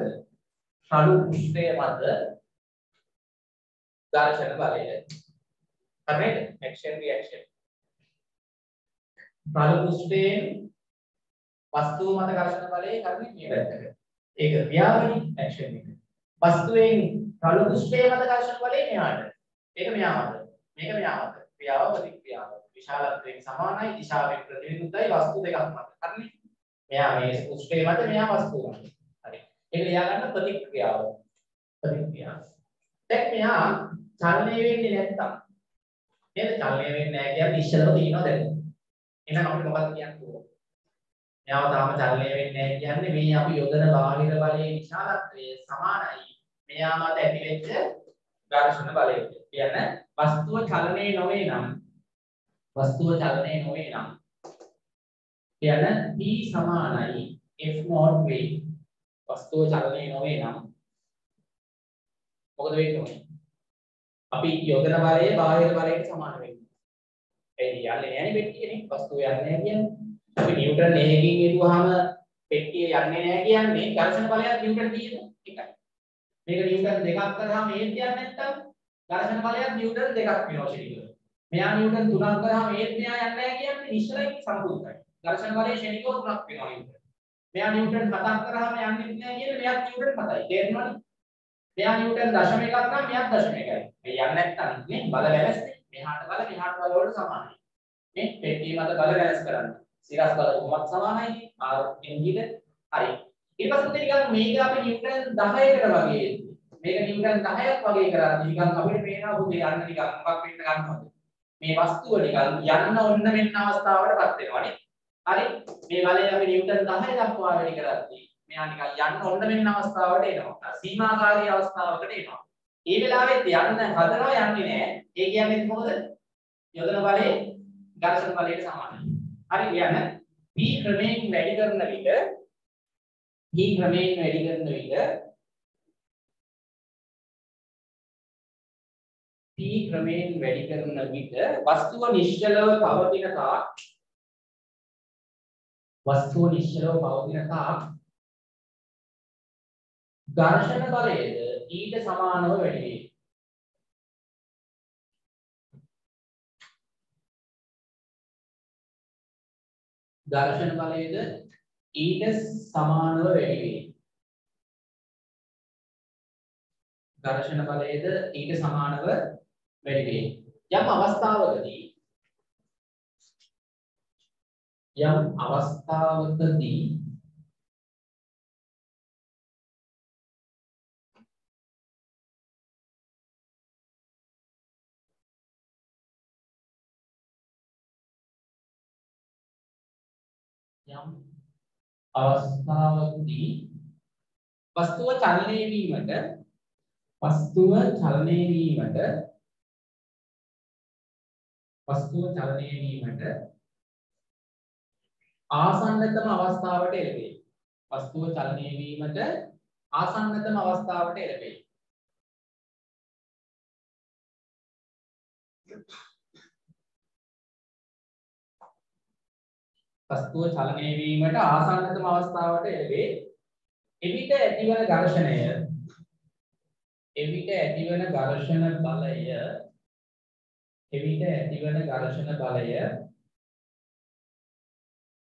රළු කුෂ්ඨය මත ඝර්ෂණ බලය. හරිද? action reaction. රළු කුෂ්ඨයෙන් වස්තුව මත ඝර්ෂණ බලය කරන්නේ මේ පැත්තට. ඒක ක්‍රියාවලිය action එක. වස්තුවෙන් රළු කුෂ්ඨයේ මත ඝර්ෂණ බලය මෙහාට. ඒක මෙහා මත. මේක මෙහා මත. ක්‍රියාව ප්‍රතික්‍රියාව. විශාලත්වයෙන් සමානයි දිශාවෙන් ප්‍රතිවිරුද්ධයි වස්තු දෙකක් මත. හරිනේ? මෙහා මේ කුෂ්ඨයේ මත මෙහා වස්තුව මත. හරි. ඒක ලියා ගන්න ප්‍රතික්‍රියාව. ප්‍රතික්‍රියාව. දැන් මෙහා චලනය වෙන්නේ නැත්තම් නේද? චලනය වෙන්නේ නැහැ කියන්නේ ඉස්සරහ තියෙනවා දැන්. එහෙනම් අපිට මොකක්ද කියන්න ඕන? මෙයාව තාම චලනය වෙන්නේ නැහැ කියන්නේ මේ අපි යොදන බාහිර බලයේ විශාලත්වය සමානයි මෙයා මත ඇතිවෙච්ච ඝර්ෂණ බලයට. කියන්නේ වස්තුව චලනයේ නොවේ නම් වස්තුව චලනයේ නොවේ නම් කියන්නේ P සමානයි F not වේ. වස්තුව චලනයේ නොවේ නම් මොකද වෙන්නේ? අපි යොදන බලය බාහිර බලයට සමාන වෙන්නේ. ඒ යන්නේ නැහැ පෙට්ටියනේ. වස්තුව යන්නේ නැහැ කියන්නේ. අපි නිව්ටන් එකකින් යෙදුවාම පෙට්ටිය යන්නේ නැහැ කියන්නේ ඝර්ෂණ බලයක් නිව්ටන් කීයද? එකයි. මේක නිව්ටන් දෙකක් කරාම ඒත් යන්නේ නැත්තම් ඝර්ෂණ බලයක් නිව්ටන් දෙකක් වෙනවා ශනිකව. මෙයා නිව්ටන් තුනක් කරාම ඒත් මෙයා යන්නේ නැහැ කියන්නේ නිශ්චලයි සම්පූර්ණයි. ඝර්ෂණ බලය ශනිකව තුනක් වෙනවා නිව්ටන්. මෙයා නිව්ටන් හතක් කරාම යන්නේ නැහැ කියන්නේ මෙයාත් නිව්ටන් හතයි. තේරෙනවද? මෙයා නිව්ටන් දශම එකක් නම් මෙයාත් දශම එකයි. මේ යන්නේ නැත්තම් නේ බල වෙනස්නේ. මෙහාට බල මෙහාට බල වලට සමානයි. මේ පෙට්ටිය මත බල වෙනස් කරන්න. සිරස් බල කොහොමත් සමානයි. R එන්ජිට හරි. ඊට පස්සේ නිකන් මේක අපි නිව්ටන් 10කට වගේ මේක නිව්ටන් 10ක් වගේ කරා නිකන් අපිට පේනවා පුතේ යන්න නිකන් මොකක් වෙන්න ගන්නවද මේ වස්තුව නිකන් යන්න ඔන්න වෙන්න අවස්ථාවකටපත් වෙනවානේ හරි මේ බලය අපි නිව්ටන් 10 දක්වා වැඩි කරද්දී මෙයා නිකන් යන්න ඔන්න වෙන්න අවස්ථාවට එනවා. සීමාකාරී අවස්ථාවකට එනවා. ඒ වෙලාවෙත් යන්න හදනවා යන්නේ නැහැ ඒ කියන්නේ මොකද යොදන බලයේ ඝර්ෂණ බලයට සමානයි. හරි කියන්නේ p ක්‍රමයෙන් වැඩි කරන විට p ක්‍රමයෙන් වැඩි කරන විට p ක්‍රමයෙන් වැඩි කරන විට වස්තුව නිශ්චලව පවතින තාක් වස්තුව නිශ්චලව පවතින තාක් ඝර්ෂණ බලයද ඊට සමානව වැඩි වේ. ඝර්ෂණ බලයද ඊට සමානව වැඩි වේ. ඝර්ෂණ බලයද ඊට සමානව වැඩි වේ. යම් අවස්ථාවකදී යම් අවස්ථාවකදී යම් අවස්ථාවකදී වස්තුව චලනය වීමට වස්තුව චලනය වීමට වස්තුව චලනය වීමට ආසන්නතම අවස්ථාවට එළඹේ. වස්තුව චලනය වීමට ආසන්නතම අවස්ථාවට එළඹේ. වස්තුව චලනය වීමට ආසන්නතම අවස්ථාවට එළඹේ. එවිට ඇතිවන ඝර්ෂණය. එවිට ඇතිවන ඝර්ෂණ බලය. එවිට ඇතිවන ඝර්ෂණ බලය.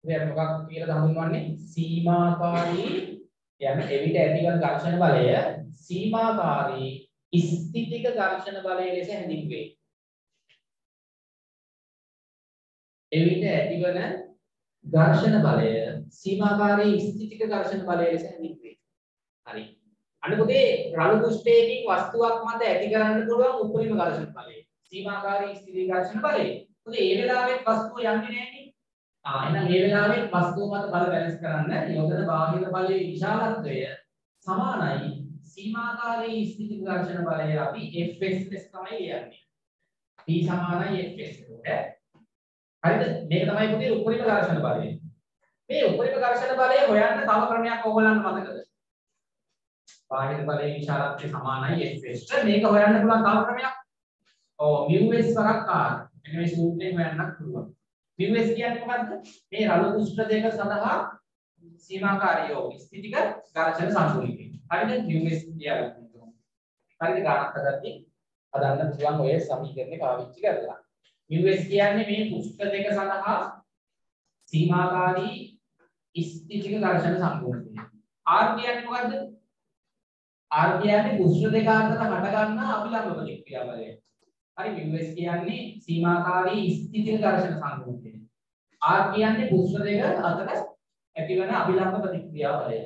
දැන් මොකක් කියලා හඳුන්වන්නේ? සීමාකාරී යන එවිට ඇතිවන ඝර්ෂණ බලය. සීමාකාරී ස්ථිතික ඝර්ෂණ බලය ලෙස හැඳින්වේ. එවිට ඇතිවන ඝර්ෂණ බලය සීමාකාරී ස්ථිතික ඝර්ෂණ බලය ලෙස හැඳින්වේ. හරි. අන්න පුතේ රළු දුෂ්ටයකින් වස්තුවක් මත ඇති කරන්න පුළුවන් උපරිම ඝර්ෂණ බලය. සීමාකාරී ස්ථිතික ඝර්ෂණ බලය. පුතේ ඒ වෙලාවෙත් වස්තුව යන්නේ නැහැ ආ එහෙනම් මේ වෙලාවේ වස්තුව මත බල බැලන්ස් කරන්න යොදන බාහිර බලයේ විශාලත්වය සමානයි සීමාකාරී ස්ථිතික ඝර්ෂණ බලය අපි Fs ලෙස තමයි ලියන්නේ. P සමානයි Fs එකට. හරිද? මේක තමයි පුතේ උපරිම ඝර්ෂණ බලය. මේ උපරිම ඝර්ෂණ බලය හොයන්න තව ක්‍රමයක් ඕගොල්ලන්ට මතකද? බාහිර බලයේ විශාලත්වය සමානයි Fs. මේක හොයන්න පුළුවන් තව ක්‍රමයක්. ඔව් μs වරක් r. මෙන්න මේ සූත්‍රයෙන් හොයන්නත් පුළුවන්. μs කියන්නේ මොකද්ද? මේ රළු දුෂ්ට දෙක සඳහා සීමාකාරී යෝග ස්ථිතික ඝර්ෂණ සම්පූර්ණයි. හරිද? මස් කියලා. හරිද? ගානක් හදද්දී හදන්න පුළුවන් ඔය සමීකරණේ පාවිච්චි කරලා. මස් කියන්නේ මේ දුෂ්ට දෙක සඳහා සීමාකාරී ස්ථිතික ඝර්ෂණ සම්පූර්ණයි. r කියන්නේ මොකද්ද? r කියන්නේ දුෂ්ට දෙක අතර හට ගන්නා අභිලම්බ ප්‍රතික්‍රියා බලය. හරි μs කියන්නේ සීමාකාරී ස්ථිතික ඝර්ෂණ සංකේතය. R කියන්නේ පුෂ්ඨ දෙක අතර ඇතිවන අභිලම්බ ප්‍රතික්‍රියා බලය.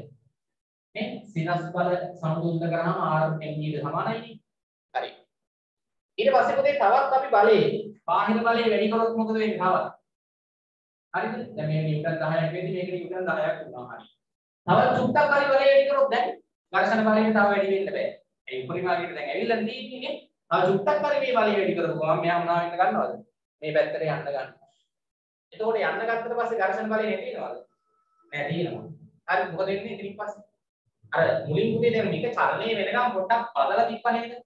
මේ සිනස් බල සමතුලිත කරාම R mg ට සමානයිනේ. හරි. ඊට පස්සේ පුතේ තවත් අපි බලේ බාහිර බලය වැඩි කරොත් මොකද වෙන්නේ තවත්? හරිද? දැන් මේ නිව්ටන් 10ක් වෙද්දි මේක නිව්ටන් 10ක් වුණා හරි. තව චුට්ටක් හරි බලය වැඩි කරොත් දැන් ඝර්ෂණ බලය තව වැඩි වෙන්න බෑ. ඒ උපරිමාගයට දැන් ඇවිල්ලා තියෙන්නේ තව චුට්ටක් හරි මේ බලය වැඩි කරපු ගමන් මෙයා මොනවා වෙන්න ගන්නවද? මේ පැත්තට යන්න ගන්නවා. එතකොට යන්න ගත්තට පස්සේ ඝර්ෂණ බලය නැති වෙනවද? නැති වෙනවා. හරි මොකද වෙන්නේ ඉතින් පස්සේ? අර මුලින් පුතේ දැන් මේක චලනය වෙනකම් පොඩ්ඩක් බදලා තිබ්බ නේද?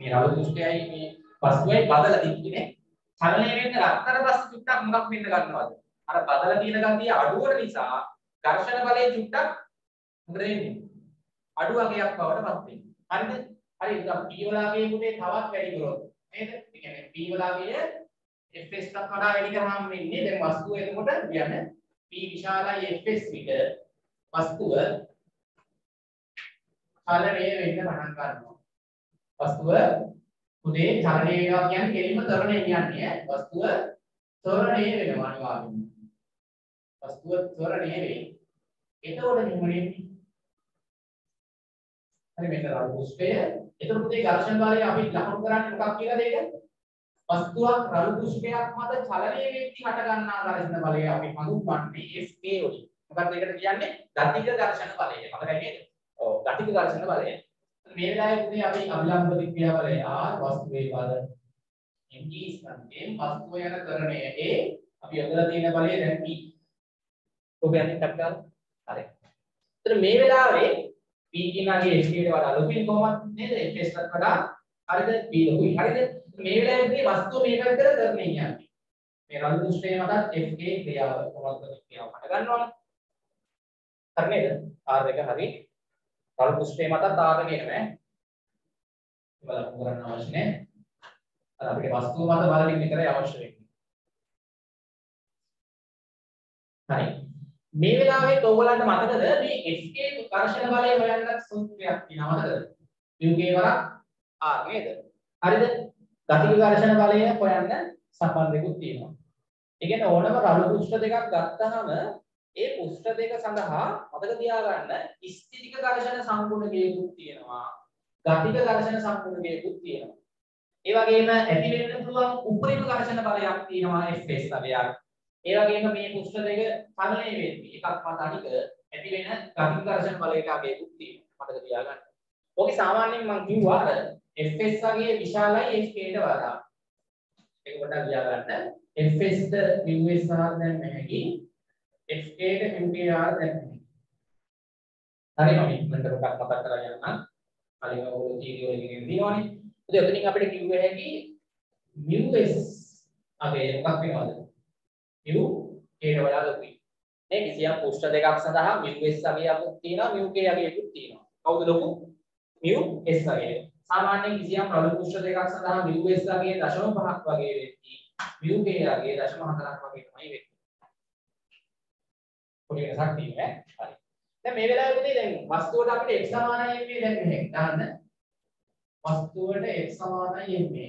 මේ රළු දෘෂ්ටයයි මේ වස්තුවයි බදලා තිබ්බනේ. චලනය වෙන්න ගත්තට පස්සේ චුට්ටක් මොකක් වෙන්න ගන්නවද? අර බදලා තියෙන ගතිය අඩුවන නිසා ඝර්ෂණ බලය චුට්ටක් මොකද වෙන්නේ? අඩු වගයක් බවට පත් වෙනවා. හරිද? හරි ඒක P වලාගේ පුතේ තවත් වැඩි කරොත් නේද? ඒ කියන්නේ P වලාගේ Fs එකක් වඩා වැඩි කරාම වෙන්නේ දැන් වස්තුව එතකොට කියන්නේ P විශාලයි Fs විට වස්තුව චලනය වෙන්න පටන් ගන්නවා. වස්තුව පුතේ චලනය වෙනවා කියන්නේ කෙලින්ම ත්වරණය කියන්නේ වස්තුව ත්වරණය වෙනවා අනිවාර්යයෙන්ම. වස්තුව ත්වරණය වෙයි. එතකොට මොකෙන්නේ? හරි මෙන්න රළු පුෂ්පය. එතකොට පුතේ ඝර්ෂණ බලය අපි ලකුණු කරන්නේ මොකක් කියලාද ඒක? වස්තුවක් රළු පුෂ්පයක් මත චලනය වෙද්දී හට ගන්නා ඝර්ෂණ බලය අපි හඳුන්වන්නේ Fa වලින්. මොකක්ද ඒකට කියන්නේ? ගතික ඝර්ෂණ බලය. මතකයි නේද? ඔව් ගතික ඝර්ෂණ බලය. මේ වෙලාවේ පුතේ අපි අභිලම්බ ප්‍රතික්‍රියා බලය R වස්තුවේ බල mg ස්කන්ධයෙන් වස්තුව යන ත්වරණය A අපි යොදලා තියෙන බලය දැන් P. ඔබ යන්නේ ටක්කාර. හරි. එතන මේ වෙලාවේ P කියනගේ FK ට වඩා ලොකුයි කොහොමද නේද? FS කට වඩා හරිද? P ලොකුයි. හරිද? මේ වෙලාවේදී වස්තුව මේක විතර කරන්නේ යන්නේ. මේ රළු දෘෂ්ටයේ මතත් FK ක්‍රියාව කොහොමද ක්‍රියාව හට ගන්නවනේ. හරි නේද? R එක හරි. රළු දෘෂ්ටයේ මතත් R එක එනවා. බලමු කරන්න අවශ්‍ය නැහැ. අර අපිට වස්තුව මත බලමින් විතරයි අවශ්‍ය වෙන්නේ. හරි. මේ වෙලාවේ ඔයගොල්ලන්ට මතකද මේ FK ඝර්ෂණ බලය හොයන්නත් සූත්‍රයක් තියෙනවා මතකද? UK වරක් R නේද? හරිද? ගතික ඝර්ෂණ බලය හොයන්න සම්බන්ධයකුත් තියෙනවා. ඒ කියන්නේ ඕනම රළු පෘෂ්ඨ දෙකක් ගත්තාම ඒ පෘෂ්ඨ දෙක සඳහා මතක තියාගන්න ස්ථිතික ඝර්ෂණ සම්පූර්ණකයකුත් තියෙනවා. ගතික ඝර්ෂණ සම්පූර්ණකයකුත් තියෙනවා. ඒ වගේම ඇති වෙන්න පුළුවන් උපරිම ඝර්ෂණ බලයක් තියෙනවා Fs තලයක්. ඒ වගේම මේ පෘෂ්ඨ දෙක චලනය වෙද්දී එකක් මත අනික ඇති වෙන ගතික ඝර්ෂණ බලයක අගයකුත් තියෙනවා. මතක තියාගන්න. ඕකේ සාමාන්‍යයෙන් මම කිව්වා අර Fs වගේ විශාලයි Fk ට වඩා. ඒක පොඩ්ඩක් ලියා ගන්න. Fs ට Us R දැන් නැහැකි. Fk ට Uk R දැන් නැහැකි. හරි මම ඉක්මනට පොඩ්ඩක් මතක් කරලා යන්නම්. කලින් ඔයගොල්ලෝ තීරිය වලින් දිනවනේ. ඉතින් එතනින් අපිට කිව්ව හැකි Us අගේ මොකක් වෙනවද? mu k ට වඩා ලොකුයි. මේ කිසියම් පුෂ්ඨ දෙකක් සඳහා mu s අගයක්ත් තියෙනවා mu k අගයකුත් තියෙනවා. කවුද ලොකු? mu s අගය. සාමාන්‍යයෙන් කිසියම් රළු පුෂ්ඨ දෙකක් සඳහා mu s අගය 0.5ක් වගේ වෙද්දී mu k අගය 0.4ක් වගේ තමයි වෙන්නේ. පොඩි වෙනසක් තියෙනවා. හරි. දැන් මේ වෙලාවේදී දැන් වස්තුවට අපිට x සමානයි මේ දැන් මෙහෙ දාන්න. වස්තුවට x සමානයි මේ.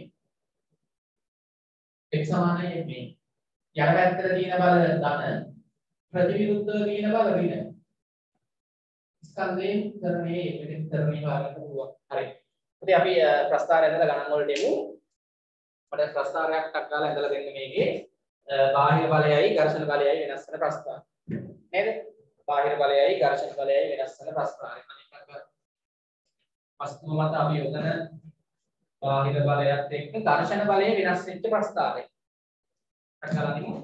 x සමානයි මේ. යන පැත්තට තියෙන බල ධන ප්‍රතිවිරුද්ධව තියෙන බල ඍණ. ස්කන්ධයෙන් කරන්නේ පිටින් කරන්නේ වාගන්න පුළුවන්. හරි. ඉතින් අපි ප්‍රස්තාරය ඇඳලා ගණන් වලට එමු. මට ප්‍රස්තාරයක් ටක් ගාලා ඇඳලා දෙන්න මේකේ. බාහිර බලයයි ඝර්ෂණ බලයයි වෙනස් වෙන ප්‍රස්තාර. නේද? බාහිර බලයයි ඝර්ෂණ බලයයි වෙනස් වෙන ප්‍රස්තාරය. අනිත් වස්තුව මත අපි යොදන බාහිර බලයත් එක්ක ඝර්ෂණ බලය වෙනස් වෙච්ච ප්‍රස්තාරය. අටගලා දිමු.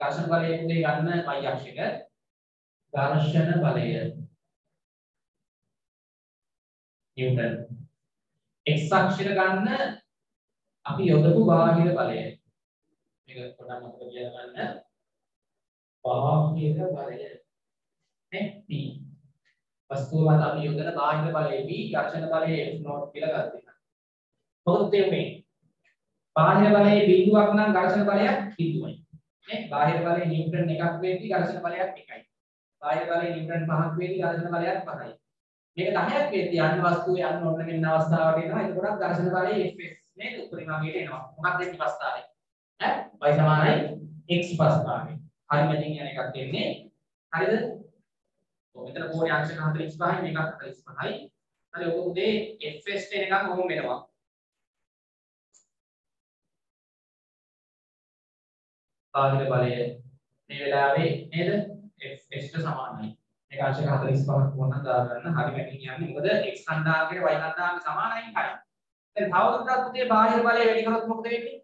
ඝර්ෂණ බලය පුතේ ගන්න y අක්ෂික ඝර්ෂණ බලය නිව්ටන් x අක්ෂික ගන්න අපි යොදපු බාහිර බලය මේක පොඩ්ඩක් මතක තියාගන්න බාහිර බලය නේ p වස්තුව මත අපි යොදන බාහිර බලය p ඝර්ෂණ බලය f0 කියලා ගන්නවා මොකද තේරුනේ බාහිර බලයේ බිඳුවක් නම් ඝර්ෂණ බලයක් බිඳුවයි. නේ? බාහිර බලයේ නිව්ටන් එකක් වෙද්දී ඝර්ෂණ බලයක් එකයි. බාහිර බලයේ නිව්ටන් පහක් වෙද්දී ඝර්ෂණ බලයක් පහයි. මේක 10ක් වෙද්දී යන්න වස්තුවේ යන්න ඕන වෙන අවස්ථාවට එනවා. එතකොට ඝර්ෂණ බලයේ Fs නේද? උපරිමගයට එනවා. මොකක්ද මේ අවස්ථාවේ? ඈ y සමානයි x ප්‍රස්ථාවේ. හරිම ඉතින් යන එකක් දෙන්නේ. හරිද? ඔව් මෙතන කෝණේ අංශක 45යි මේකත් 45යි. හරි ඔක උදේ Fs ට එනකම් කොහොම වෙනවා? බාහිර බලය මේ වෙලාවේ නේද x ට සමානයි. මේක අංශක 45ක් වුණා දාගන්න හරි වැඩි කියන්නේ මොකද x කණ්ඩායමකට y කණ්ඩායම සමානයි හරි. දැන් තවදුරටත් පුතේ බාහිර බලය වැඩි කරොත් මොකද වෙන්නේ?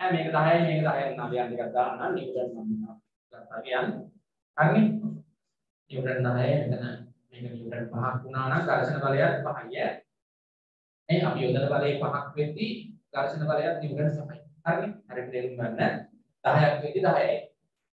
දැන් මේක 10යි මේක 10යි 9 දෙකක් දාන්න නිව්ටන් නම් ගත්තා කියන්නේ. හරිනේ? නිව්ටන් 10 මෙතන මේක නිව්ටන් 5ක් වුණා නම් ඝර්ෂණ බලයත් 5යි. ඒ අපි යොදන බලය 5ක් වෙද්දී ඝර්ෂණ බලයත් නිව්ටන් 6යි. හරිනේ? හරියට තේරුම් ගන්න. 10ක් වෙද්දී 10යි.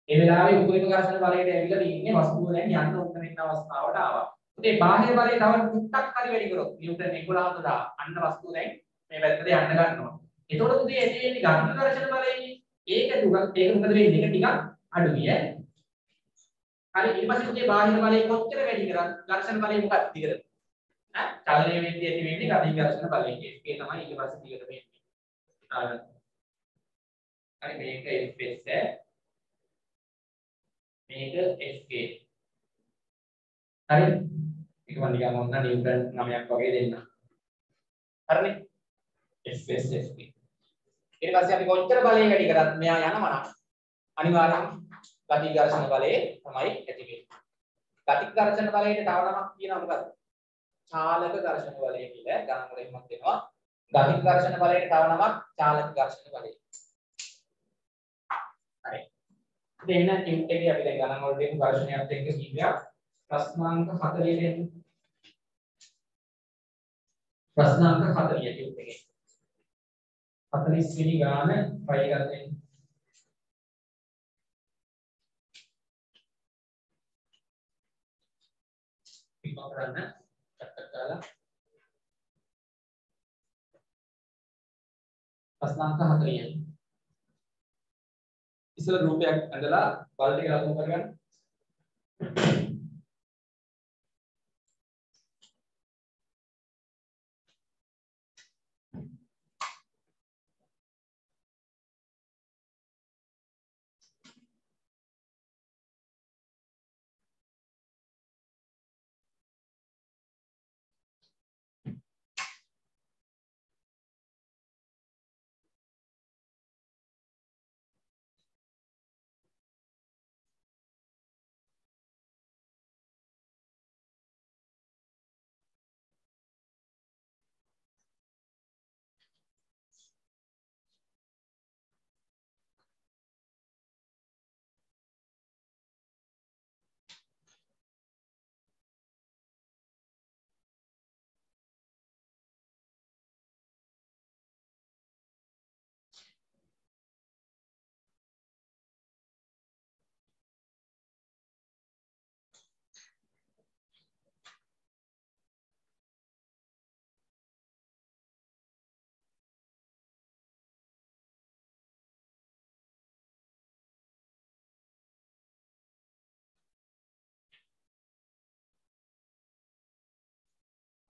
ඒ වෙලාවේ උපරිම ඝර්ෂණ බලයට ඇවිල්ලා ඉන්නේ වස්තුව දැන් යන්න උත්තර වෙන අවස්ථාවට ආවා. ඒ බාහිර බලය තව ටුක්ටක් හරි වැඩි කරොත් නිව්ටන් 11කට දා අන්න වස්තුව දැන් මේ පැත්තට යන්න ගන්නවා. එතකොට උදේ ඇති වෙන්නේ ගන්න ඝර්ෂණ බලයයි. ඒක දුක ඒක මොකද වෙන්නේ? ඒක ටිකක් අඩු විය. හරි ඊට පස්සේ උදේ බාහිර බලය කොච්චර වැඩි කරත් ඝර්ෂණ බලය මොකක්ද දිගට? ඈ චලනයේ වෙද්දී ඇති වෙන්නේ ගතික ඝර්ෂණ බලය. ඒක තමයි ඊට පස්සේ දිගට වෙන්නේ. හරි මේක ස්පේස් මේක SK. හරි? ඒක මම නිකන් ඔන්න නිව්ටන් 9ක් වගේ දෙන්න. හරිනේ? SS SK. ඊට පස්සේ අපි කොච්චර බලය වැඩි කරත් මෙයා යනවා නම් අනිවාර්යයෙන් ගති ඝර්ෂණ බලය තමයි ඇති වෙන්නේ. ගති ඝර්ෂණ බලයට තව නමක් කියනවා මොකද්ද? චාලක ඝර්ෂණ බලය කියලා ගණන් වලින් මත දෙනවා. ගති ඝර්ෂණ බලයට තව නමක් චාලක ඝර්ෂණ බලය. හරි. ඉතින් එහෙනම් ටියුට් එකේ අපි දැන් ගණන් වලට දෙමු ඝර්ෂණයත් එක්ක කීපයක් ප්‍රශ්නාංක 40 දෙන්න. ප්‍රශ්නාංක 40 ටියුට් එකේ. 40 වෙනි ගාන try කරලා දෙන්න. පිටව කරන්න චක්ක කරලා ප්‍රශ්නාංක 40 ඉස්සල රූපයක් ඇඳලා බල් ටික ලකුණු කරගන්න.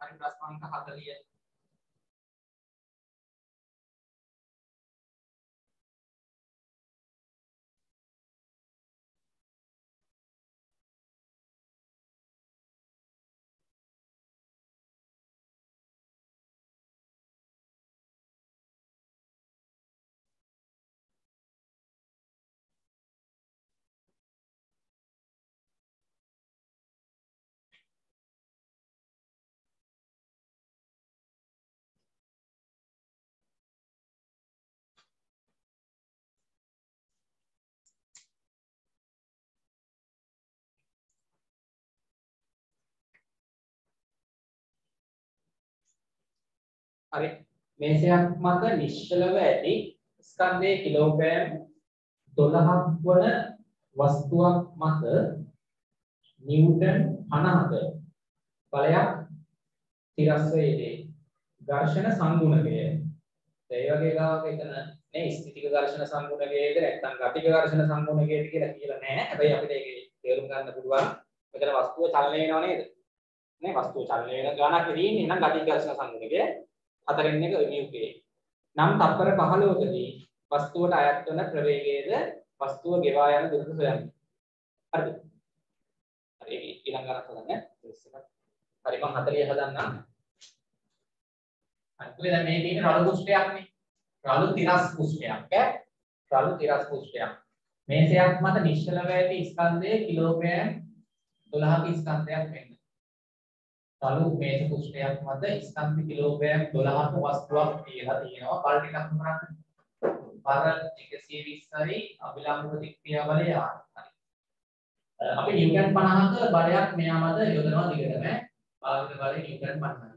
හරි ප්‍රශ්නාංක 40 හරි. මේසයක් මත නිශ්චලව ඇති ස්කන්ධයේ කිලෝග්‍රෑම් 12ක් වන වස්තුවක් මත නිව්ටන් 50ක බලයක් තිරස් වේදී ඝර්ෂණ සංගුණකය. ඒ වගේ ගාවක එතන නේ ස්ථිතික ඝර්ෂණ සංගුණකයේද නැත්නම් ගතික ඝර්ෂණ සංගුණකයේද කියලා කියලා නැහැ. හැබැයි අපිට ඒක තේරුම් ගන්න පුළුවන්. මෙතන වස්තුව චලනය වෙනව නේද? නේ වස්තුව චලනය වෙන ගානක් වෙන්නේ නම් ගතික ඝර්ෂණ සංගුණකය. හතරෙන් එක නියුක්ලේ. නම් තත්පර 15කදී වස්තුවට අයත් වන ප්‍රවේගයේද වස්තුව ගෙවා යන දුරට සොයන්න. හරිද? හරි ඊළඟ අරක් හදන්න. හරි මම 40 හදන්නම්. හරි දැන් මේ තියෙන රළු පුෂ්ඨයක් නේ. රළු තිරස් පුෂ්ඨයක් ඈ. රළු තිරස් පුෂ්ඨයක්. මේසයක් මත නිශ්චලව ඇති ස්කන්ධය කිලෝග්‍රෑම් 12ක ස්කන්ධයක් වෙන්න. තලු මේස කුෂ්ඨයක් මත ස්කන්ධ කිලෝග්‍රෑම් 12ක වස්තුවක් කියලා තියෙනවා. බල ටිකක් කරන්න. බර 120යි අභිලම්බ ප්‍රතික්‍රියා බලය හරි. අපි නිව්ටන් 50ක බලයක් මෙයා මත යොදනවා දිගටම. භාවිත බලය නිව්ටන් 50යි.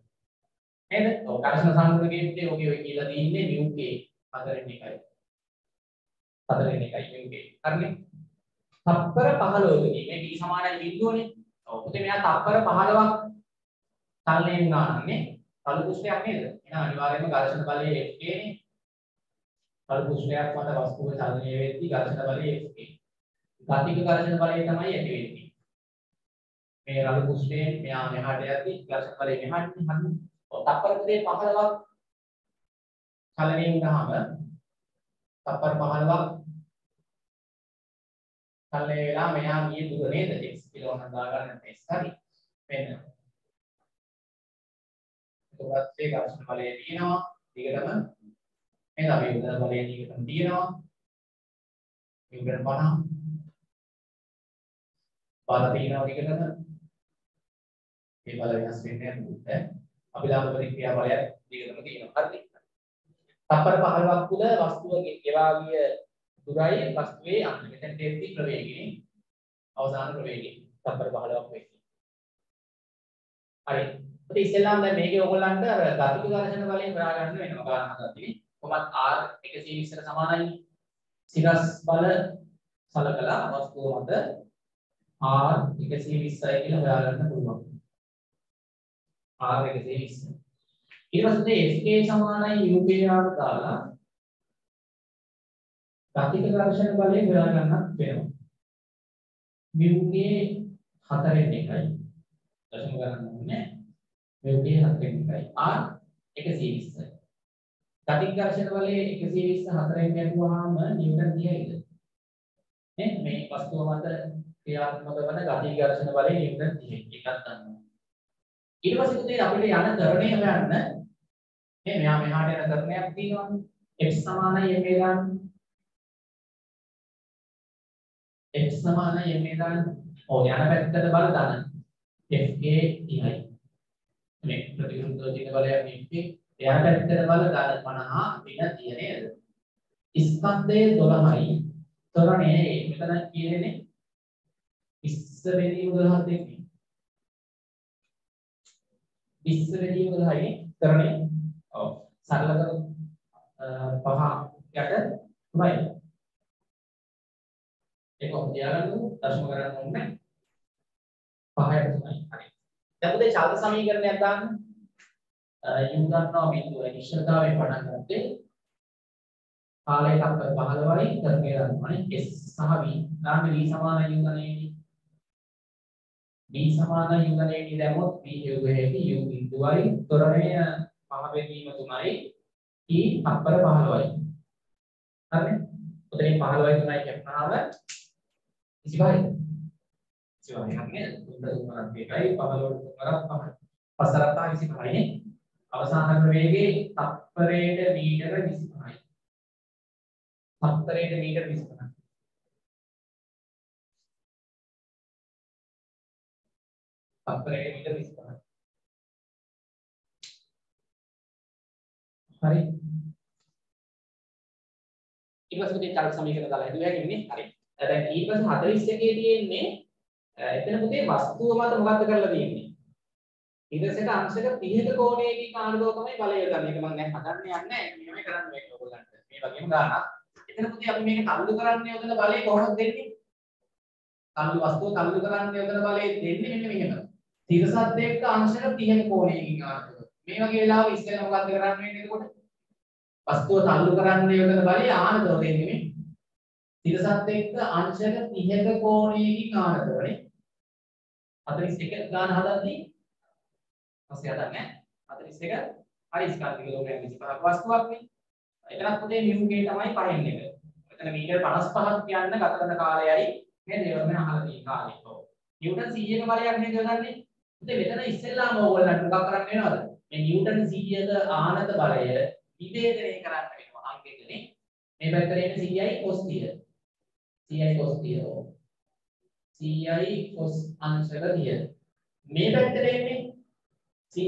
නේද? ඔව් ඝර්ෂණ සංකේතයේ ඔගේ ඔය කියලා තියෙන්නේ නිව්කේ හතරෙන් එකයි. හතරෙන් එකයි නිව්කේ. හරිනේ? තප්පර 15කදී මේ b සමානයි බිඳුවනේ. ඔව්. ඉතින් මෙයා තප්පර 15ක් චලනය වුණා නම් නේ. තලු කුෂ්ඨයක් නේද? එහෙනම් අනිවාර්යයෙන්ම ඝර්ෂණ බලය Fk නේ. තලු කුෂ්ඨයක් මත වස්තුව චලනය වෙද්දී ඝර්ෂණ බලය Fk. ගතික ඝර්ෂණ බලය තමයි ඇති වෙන්නේ. මේ රළු කුෂ්ඨයෙන් මෙයා මෙහාට යද්දී ඝර්ෂණ බලය මෙහාට හරිනේ. තප්පර පුදේ 15ක් චලනය වුණාම තප්පර 15ක් චලනය වෙලා මෙයා ගියේ දුර නේද x කියලා නම් දාගන්න x හරි මෙන්න එතකොට ඒ ඝර්ෂණ බලය තියෙනවා දිගටම නේද අපි උදර බලය දිගටම තියෙනවා නිව්ටන් 50 බල තියෙනවා දිගටම ඒ බල වෙනස් වෙන්නේ නැහැ අභිලාභ ප්‍රතික්‍රියා බලයක් දිගටම තියෙනවා. හරිද? තප්පර 15ක් තුළ වස්තුව ගෙවා ගිය දුරයි වස්තුවේ අන්න මෙතන දෙද්දි ප්‍රවේගයෙන් අවසාන ප්‍රවේගය තප්පර 15ක් වෙයි. හරි. ඉතින් ඉස්සෙල්ලාම දැන් මේකේ ඔයගොල්ලන්ට අර ගතික ඝර්ෂණ බලයෙන් හොයා ගන්න වෙනවා ගානක් ගත්තේ. කොහොමත් R 120ට සමානයි. සිරස් බල සලකලා වස්තුව මත R 120යි කියලා හොයා ගන්න පුළුවන්. R 120. ඊට පස්සේ FK සමානයි UKR දාලා ගතික ඝර්ෂණ බලය හොයා ගන්නත් වෙනවා. මියුගේ 4න් 1යි. දශම ගණන් ඕනේ. මියුගේ 4න් 1යි. R 120. ගතික ඝර්ෂණ බලය 120 4න් ගැටුවාම නිව්ටන් 30යිද? නේ මේ වස්තුව මත ක්‍රියාත්මක වන ගතික ඝර්ෂණ බලය නිව්ටන් 30යි. එකක් ගන්නවා. ඊට පස්සේ පුතේ අපිට යන තරණය හොයන්න මේ මෙහා මෙහාට යන තරණයක් තියෙනවානේ x සමානයි m ගන්න x සමානයි m ගන්න ඔව් යන පැත්තට බල දාන fa 30යි මේ ප්‍රතිවිරුද්ධ චින බලයක් ඉන්නේ එයා පැත්තට බල දාන 50 වෙන 30 නේද ස්කන්ධයේ 12යි තරණය මෙතන කියන්නේ ඉස්ස වෙනීම 12 දෙන්නේ විස්ස වැඩිම 10යි කරන්නේ. ඔව්. සරල කර පහ යට තුනයි. ඒක ඔබ තියාගන්න දශම කරන්න ඕනේ. පහයට තුනයි. හරි. දැන් පුතේ චල සමීකරණයක් දාන්න. යොමු ගන්නවා බිඳුව නිශ්චලතාවයෙන් පටන් ගත්තේ. කාලය තත්ත්ව 15යි තරගේ ගන්නවානේ s සහ v. දාන්න v සමාන යොමුනේ b සමාන යුගලයේ දැම්මොත් b යුගයේ u බිඳුවයි තොරණය පහ බෙදීම 3යි t e තප්පර 15යි හරිනේ උතනින් 15යි 3යි කැපුණාම 25යි 25යි හරිනේ තුන තුනක් එකයි 15ට තුනක් පහයි පසරතා 25යි නේ අවසාන ප්‍රවේගයේ තප්පරයට මීටර 25යි තප්පරයට මීටර 25යි තත්පරයකට මීටර 25යි. හරි. ඊට පස්සේ පුතේ චලක සමීකරණ දාලා හදුවා කියන්නේ හරි. දැන් ඊට පස්සේ 41 තියෙන්නේ එතන පුතේ වස්තුව මත මොකක්ද කරලා තියෙන්නේ? ඊටසෙට අංශක 30ක කෝණයකින් ආනදෝ තමයි බලය ගන්න. ඒක මම දැන් හදන්න යන්නේ නැහැ. මෙහෙම කරන්න මේක ඔයගොල්ලන්ට. මේ වගේම ගානක්. එතන පුතේ අපි මේක තල්ලු කරන්න යොදන බලය කොහොමද දෙන්නේ? තල්ලු වස්තුව තල්ලු කරන්න යොදන බලය දෙන්නේ මෙන්න මෙහෙම. තිරසත් එක්ක අංශක 30ක කෝණයකින් ආර්ථක. මේ වගේ වෙලාව ඉස්සෙල්ලා මොකද්ද කරන්න වෙන්නේ එතකොට? වස්තුව තල්ලු කරන්න යොදන බලය ආනතව දෙන්නේ මේ. තිරසත් එක්ක අංශක 30ක කෝණයකින් ආනතවනේ. 41 ගාන හදද්දී පස්සේ හදන්නේ 41 හරි ස්කන්ධ කිලෝග්‍රෑම් 25ක වස්තුවක් නේ. එතනත් පොතේ මියු ගේ තමයි පහින් එක. එතන මීටර් 55ක් කියන්න ගත කරන කාලයයි නේද? ඒවා මම අහලා තියෙන කාලේ. ඔව්. නිව්ටන් 100ක බලයක් නේද යොදන්නේ? ඉතින් මෙතන ඉස්සෙල්ලාම ඕගොල්ලන්ට මොකක් කරන්න වෙනවද? මේ නිව්ටන් 100ක ආනත බලය විභේදනය කරන්න වෙනවා අංකෙකනේ. මේ පැත්තට එන්නේ 100යි cos 30. CI cos තිය. CI cos අංශක තිය. මේ පැත්තට එන්නේ CI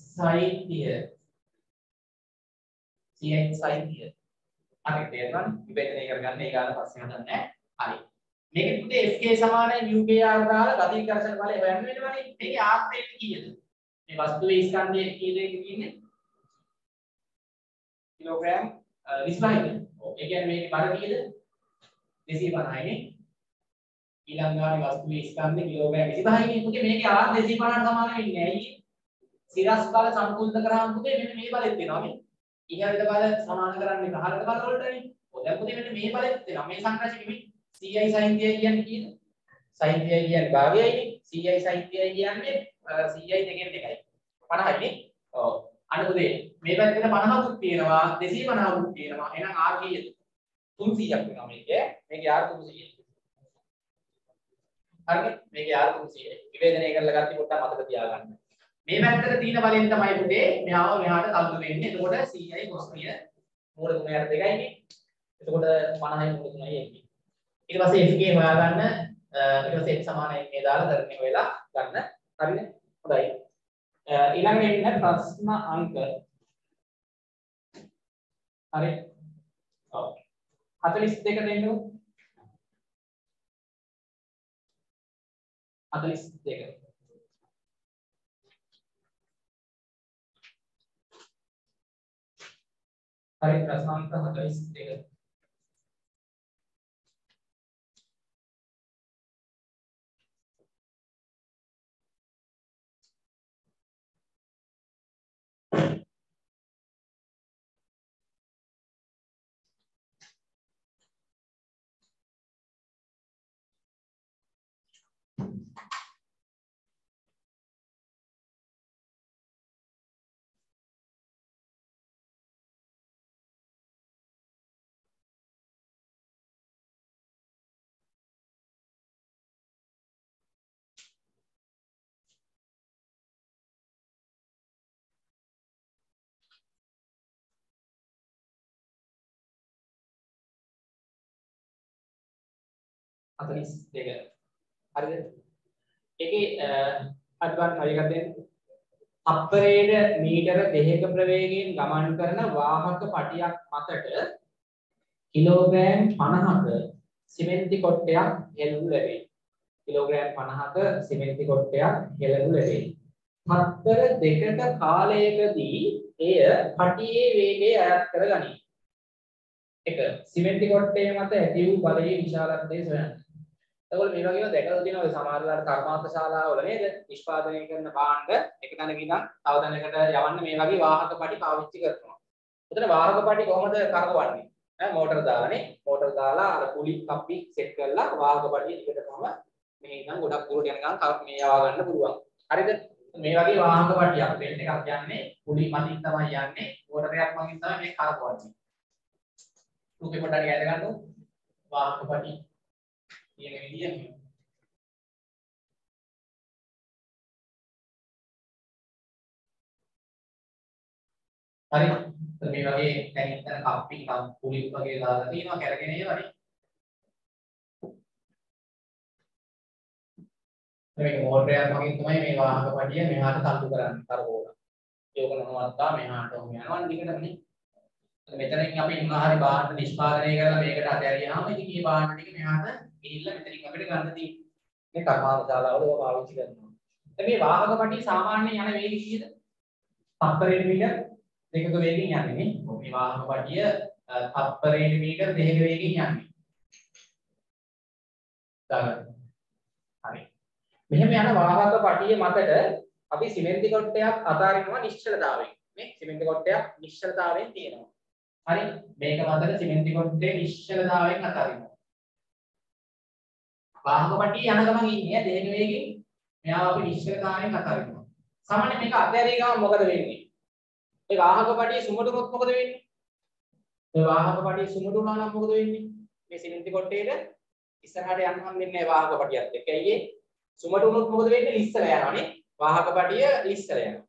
sin තිය. CI sin තිය. හරි තේරෙනවද? විභජනය කරගන්න ඒ ගාන පස්සේ හදන්නේ නැහැ. හරි. මේකෙත් පුතේ FK සමානයි UKR දාලා ගතික කරසන බලය හොයන්න වෙනවනේ. මේකේ R දෙන්නේ කීයද? මේ වස්තුවේ ස්කන්ධයේ කී දෙයක තියෙන්නේ? කිලෝග්‍රෑම් 25ද? ඔව්. ඒ කියන්නේ මේකේ බර කීයද? 250 නේ. ඊළඟ ගානේ වස්තුවේ ස්කන්ධේ කිලෝග්‍රෑම් 25 නේ. පුතේ මේකේ R 250ට සමාන වෙන්නේ ඇයි? සිරස් බල සම්පූර්ණ කරාම පුතේ මෙන්න මේ බලෙත් වෙනවා නේ. ඉහළට බල සමාන කරන්නේ පහළට බල වලටනේ. ඔය දැන් පුතේ මෙන්න මේ බලෙත් වෙනවා. මේ සංරචනෙ මේ CI sin θ කියන්නේ කීයද? sin θ කියන්නේ භාගයයිනේ. CI sin θ කියන්නේ CI දෙකෙන් දෙකයි. 50යි නේ. ඔව්. අන්න පුතේ මේ පැත්තේ 50කුත් තියෙනවා 250කුත් තියෙනවා. එහෙනම් R කීයද? 300ක් වෙනවා මේකේ. මේකේ R 300. හරිද? මේකේ R 300. විවේදනය කරලා ගත්තී පොඩ්ඩක් මතක තියාගන්න. මේ පැත්තට තියෙන බලෙන් තමයි පුතේ මෙහාව මෙහාට තල්ලු වෙන්නේ. එතකොට CI cos මූල 3ට දෙකයිනේ. එතකොට 50යි මූල 3යි එන්නේ. ඊට පස්සේ FK හොයාගන්න ඊට පස්සේ x සමානයි මේ දාලා ධර්මය හොයලා ගන්න. හරිද? හොඳයි. ඊළඟට එන්න ප්‍රශ්න අංක හරි. ඔව්. 42 හතලිස් දෙක හරි ප්‍රශ්නාංක හතලිස් දෙක 42 හරිද? ඒකේ අඩ්වාන් හරියකටෙන් තප්පරයේද මීටර 2ක ප්‍රවේගයෙන් ගමන් කරන වාහක පටියක් මතට කිලෝග්‍රෑම් 50ක සිමෙන්ති කොට්ටයක් හෙළනු ලැබේ. කිලෝග්‍රෑම් 50ක සිමෙන්ති කොට්ටයක් හෙළනු ලැබේ. තප්පර දෙකක කාලයකදී එය පටියේ වේගය අයත් කරගනී. එක සිමෙන්ති කොට්ටේ මත ඇති වූ බලයේ විශාලත්වය සොයන්න. එතකොට මේ වගේම දැකලා තියෙනවා ඔය සමහරවල් කර්මාන්ත ශාලාවල නේද නිෂ්පාදනය කරන භාණ්ඩ එක තැනක ඉඳන් තව තැනකට යවන්න මේ වගේ වාහක පටි පාවිච්චි කරනවා. එතන වාහක පටි කොහොමද කරකවන්නේ? ඈ මෝටර දාලානේ මෝටර දාලා අර පුලි කප්පි සෙට් කරලා වාහක පටි දිගටම මේ ඉඳන් ගොඩක් දුරට යනකම් මේ යවා ගන්න පුළුවන්. හරිද? මේ වගේ වාහක පටියක් වෙන්න එකක් යන්නේ පුලි මතින් තමයි යන්නේ මෝටරයක් මගින් තමයි මේ කරකවන්නේ. රූපේ පොඩ්ඩක් ඈත ගන්නකො වාහක පටි තියෙන විදිය මෙහෙම. හරි. මේ වගේ දැන් ඉතන කප්පි කම් පුලි වගේ දාලා තියෙනවා කරගෙන ඒවනේ. මේක මෝටරයක් මගින් තමයි මේ වාහක පටිය මෙහාට තල්ලු කරන්නේ කරකෝලා. ඒක නමත්තා මෙහාට ඔහොම යනවා දිගටමනේ. මෙතනින් අපි මොනවා හරි බාහන නිෂ්පාදනය කරලා මේකට අතහැරියාම ඉතින් මේ බාහන ටික මෙහාට ගිහිල්ලා මෙතනින් අපිට ගන්න තියෙන්නේ. මේ කර්මාන්තශාලාවල ඔය පාවිච්චි කරනවා. දැන් මේ වාහක පටිය සාමාන්‍යයෙන් යන වේගය කීයද? තප්පරයට මීටර දෙකක වේගයෙන් යන්නේ නේ. මේ වාහක පටිය තප්පරයට මීටර දෙකක වේගයෙන් යන්නේ. දාගන්න. හරි. මෙහෙම යන වාහක පටිය මතට අපි සිමෙන්ති කොටයක් අතාරිනවා නිශ්චලතාවයෙන්. මේ සිමෙන්ති කොටයක් නිශ්චලතාවයෙන් තියෙනවා. හරි. මේක මතට සිමෙන්ති කොටේ නිශ්චලතාවයෙන් අතාරිනවා. වාහක පටිය යන ගමන් ඉන්නේ දෙහෙන වේගෙන් මෙයා අපි නිශ්චලතාවයෙන් කතා කරනවා. සාමාන්‍ය මේක අධ්‍යයනය ගමන් මොකද වෙන්නේ? මේ වාහක පටිය සුමටුනොත් මොකද වෙන්නේ? මේ වාහක පටිය සුමටුනා නම් මොකද වෙන්නේ? මේ සිමෙන්ති කොටේට ඉස්සරහට යන්න හම් වෙන්නේ වාහක පටියත් එක්ක. ඇයි ඒ? සුමටුනොත් මොකද වෙන්නේ? ලිස්සල යනවානේ. වාහක පටිය ලිස්සල යනවා.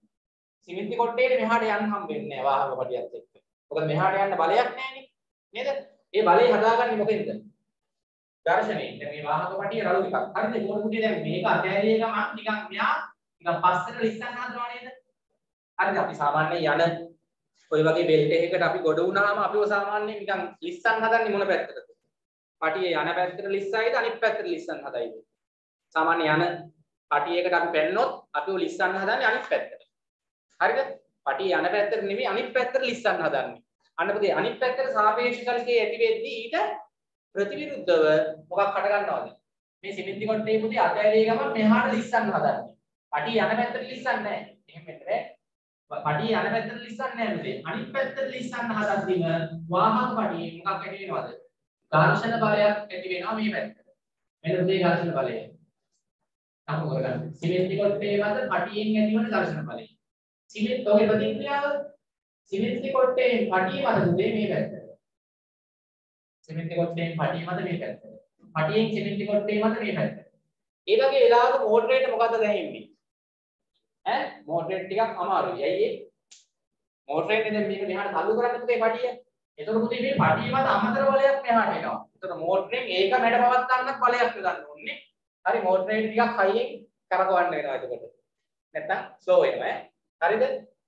සිමෙන්ති කොටේට මෙහාට යන්න හම් වෙන්නේ වාහක පටියත් එක්ක. මොකද මෙහාට යන්න බලයක් නැහැනේ. නේද? ඒ බලය හදාගන්නේ මොකෙන්ද? ඝර්ෂණය. දැන් මේ වාහක පටිය රළු එකක්. හරිද? ඒකට පුතේ දැන් මේක අතෑරිය ගමන් නිකන් මෙයා නිකන් පස්සට ලිස්සන්න හදනවා නේද? හරිද? අපි සාමාන්‍යයෙන් යන ඔය වගේ බෙල්ට් එකකට අපි ගොඩ වුණාම අපිව සාමාන්‍යයෙන් නිකන් ලිස්සන් හදන්නේ මොන පැත්තටද? පටියේ යන පැත්තට ලිස්සයිද අනිත් පැත්තට ලිස්සන් හදයිද? සාමාන්‍ය යන පටියකට අපි පැන්නොත් අපිව ලිස්සන්න හදන්නේ අනිත් පැත්තට. හරිද? පටිය යන පැත්තට නෙමෙයි අනිත් පැත්තට ලිස්සන්න හදන්නේ. අන්න පුතේ අනිත් පැත්තට සාපේක්ෂ කලකේ ඇති වෙද්දී ඊට ප්‍රතිවිරුද්ධව මොකක් හට ගන්නවද? මේ සිමෙන්ති කොටේ පුතේ අතෑරිය ගමන් මෙහාට ලිස්සන්න හදන්නේ. පටිය යන පැත්තට ලිස්සන්නේ නැහැ. එහෙම මෙතන පඩිය යන පැත්තට ලිස්සන්නේ නැහැ පුතේ. අනිත් පැත්තට ලිස්සන්න හදද්දිම වාහක පඩියේ මොකක් ඇති වෙනවද? ඝර්ෂණ බලයක් ඇති වෙනවා මේ පැත්තට. මෙන්න පුතේ ඝර්ෂණ බලය. අහු කරගන්න. සිමෙන්ති කොටේ වල පඩියෙන් ඇතිවන ඝර්ෂණ බලය. සිමෙන්ති ඔගේ ප්‍රතික්‍රියාව සිමෙන්ති කොටේ පඩිය මත පුතේ මේ පැත්තට. සිමෙන්ති කොටේ පඩිය මත මේ පැත්තට. පඩියෙන් සිමෙන්ති කොටේ මත මේ පැත්තට. ඒ වගේ වෙලාවක මෝටරේට මොකද්ද දැනෙන්නේ? ඈ මෝටරේට ටිකක් අමාරුයි. ඇයි ඒ? මෝටරේට දැන් මේක මෙහාට තල්ලු කරන්න පුතේ පඩිය. එතකොට පුතේ මේ පඩිය මත අමතර බලයක් මෙහාට එනවා. එතකොට මෝටරෙන් ඒක මැඩ පවත් ගන්නත් බලයක් යොදන්න ඕනේ. හරි මෝටරේට ටිකක් හයියෙන් කරකවන්න වෙනවා එතකොට. නැත්තම් ස්ලෝ වෙනවා ඈ. හරිද?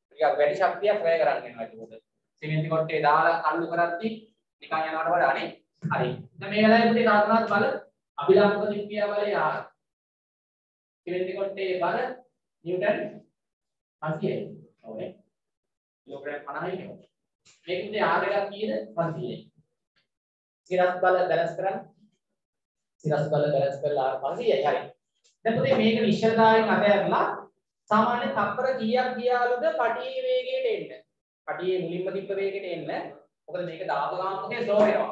ටිකක් වැඩි ශක්තියක් වැය කරන්න වෙනවා එතකොට. සිමෙන්ති කොටේ දාලා තල්ලු කරද්දි නිකන් යනවට වඩා අනේ. හරි. දැන් මේ වෙලාවේ පුතේ නාටනාත් බල අභිලම්බ ප්‍රතික්‍රියා බලය ආ. සිමෙන්ති කොටේ බල නිව්ටන් 500යි. ඕනේ. කිලෝග්‍රෑම් 50යි නේ. මේකේ R එකක් කීයද 500යි. සිරස් බල බැලන්ස් කරන්න. සිරස් බල බැලන්ස් කරලා R 500යි. හරි. දැන් පුතේ මේක නිශ්චලතාවයෙන් අතහැරලා සාමාන්‍ය තප්පර කීයක් ගියාලුද පටියේ වේගයට එන්න. පටියේ මුලින්ම තිබ්බ වේගයට එන්න. මොකද මේක දාපු ගමන් පුතේ ස්ලෝ වෙනවා.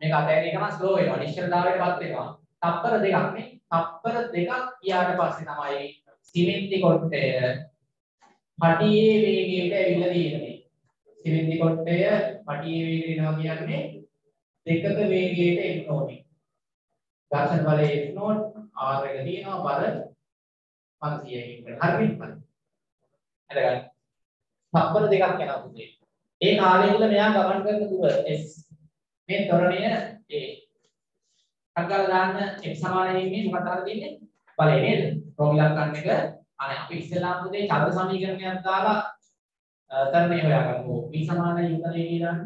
මේක අතහැරීම ගමන් ස්ලෝ වෙනවා. නිශ්චලතාවයටපත් වෙනවා. තප්පර දෙකක් නේ. තප්පර දෙකක් ගියාට පස්සේ තමයි සිමෙන්ති කොටය පටියේ වේගයට ඇවිල්ලා තියෙන්නේ. සිමෙන්ති කොටය පටියේ වේගයට එනවා කියන්නේ දෙකක වේගයට එන්න ඕනේ. ඝර්ෂණ බලය F නෝට් R එක තියෙනවා බල 500යි හරිද? හරිද? එතකන් තප්පර දෙකක් යනවා පුතේ. ඒ කාලේ තුල මෙයා ගමන් කරන දුර S මේ ත්වරණය A. අග්ගල දාන්න x සමානයි මේ මොකක්ද අර දෙන්නේ? බලය නේද? රෝගිලක්කන් එක අනේ අපි ඉස්සෙල්ලාම පුතේ චතුර සමීකරණයක් දාලා තරණය හොයාගමු. v සමානයි u තරණය දාන්න.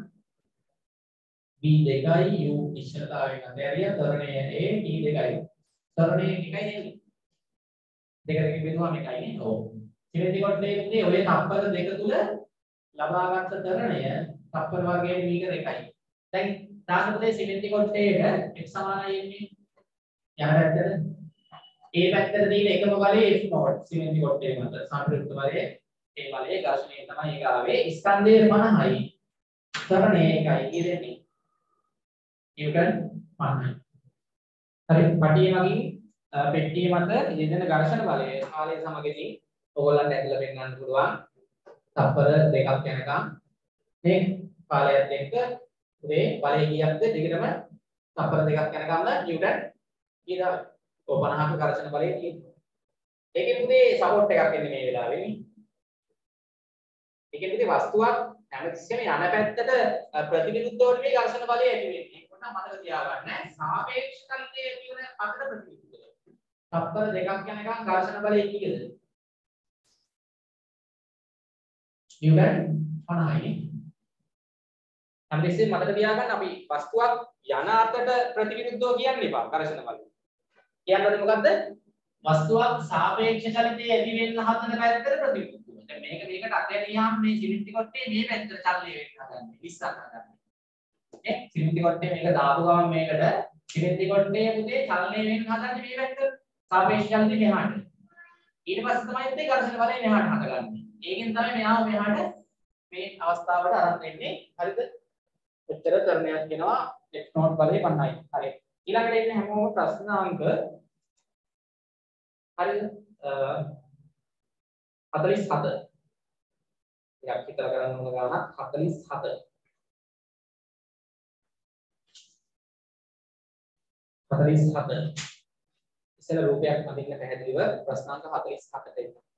v 2යි u නිශ්චලතාවයෙන් අතහැරිය තරණය a t 2යි. තරණය එකයි නේද? දෙක දෙක බෙදුවාම එකයි නේද? ඔව්. ඉතින් කොටේ පුතේ ඔය තප්පර දෙක තුල ලබාගත් තරණය තප්පර වර්ගයේ මීටර එකයි. දැන් දාන්න පුතේ සිමෙන්ති කොටේට x සමානයි එන්නේ යන පැත්තට ඒ පැත්තට තියෙන එකම බලය F නෝට් සිමෙන්ති කොටේ මත සම්ප්‍රයුක්ත බලය. ඒ බලයේ ඝර්ෂණය තමයි ඒක ආවේ ස්කන්ධය 50යි තරණය එකයි කියන්නේ. නිව්ටන් 50යි හරි පටිය මගින් පෙට්ටිය මත යෙදෙන ඝර්ෂණ බලය කාලය සමගදී ඔයගොල්ලන්ට ඇදලා පෙන්වන්න පුළුවන්. තප්පර දෙකක් යනකම් මේ කාලයත් එක්ක මේ බලය කීයක්ද දෙකටම තප්පර දෙකක් යනකම් නිව්ටන් කීයද ඔය 50ක ඝර්ෂණ බලය තියෙනවා. ඒකේ පුතේ සපෝට් එකක් එන්නේ මේ වෙලාවේ නේ. ඒකේ පුතේ වස්තුවක් හැමතිස්සෙම යන පැත්තට ප්‍රතිවිරුද්ධව නෙවෙයි ඝර්ෂණ බලය ඇති වෙන්නේ. ඒක පොඩ්ඩක් මතක තියාගන්න. සාපේක්ෂ කලිතේ ඇති වෙන අතර ප්‍රතිවිරුද්ධව. තප්පර දෙකක් යනකම් ඝර්ෂණ බලය කීයද? නිව්ටන් 50යි නේ. හැමතිස්සෙම මතක තියාගන්න අපි වස්තුවක් යන අතට ප්‍රතිවිරුද්ධව කියන්න එපා ඝර්ෂණ බලය. කියන්නේ මොකද්ද? වස්තුවක් සාපේක්ෂ චලිතයේ ඇති වෙන්න හදන පැත්තට ප්‍රතිවිරුද්ධව. දැන් මේක මේකට අතහැරියාම මේ සිලින්ඩි කොටේ මේ පැත්තට චලනය වෙන්න හදන්නේ. ඉස්සක් හදන්නේ. ඈ සිලින්ඩි කොටේ මේක දාපු ගමන් මේකට සිලින්ඩි කොටේ පුතේ චලනය වෙන්න හදන්නේ මේ පැත්තට. සාපේක්ෂ චලිතය මෙහාට. ඊට පස්සේ තමයි පුතේ ඝර්ෂණ බලය මෙහාට හදගන්නේ. ඒකෙන් තමයි මෙයාව මෙහාට මේ අවස්ථාවට අරන් දෙන්නේ. හරිද? උත්තර තරණයක් වෙනවා x නෝට් බලය 50යි. හරි. ඊළඟට එන්නේ හැමෝම ප්‍රශ්න අංක හරිද 47 ටිකක් හිතලා කරන්න ඕන ගානක් 47 47 ඉස්සෙල්ලා රූපයක් අඳින්න පැහැදිලිව ප්‍රශ්නාංක 47ට එන්න 47 වෙනි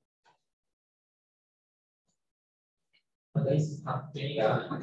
ගාන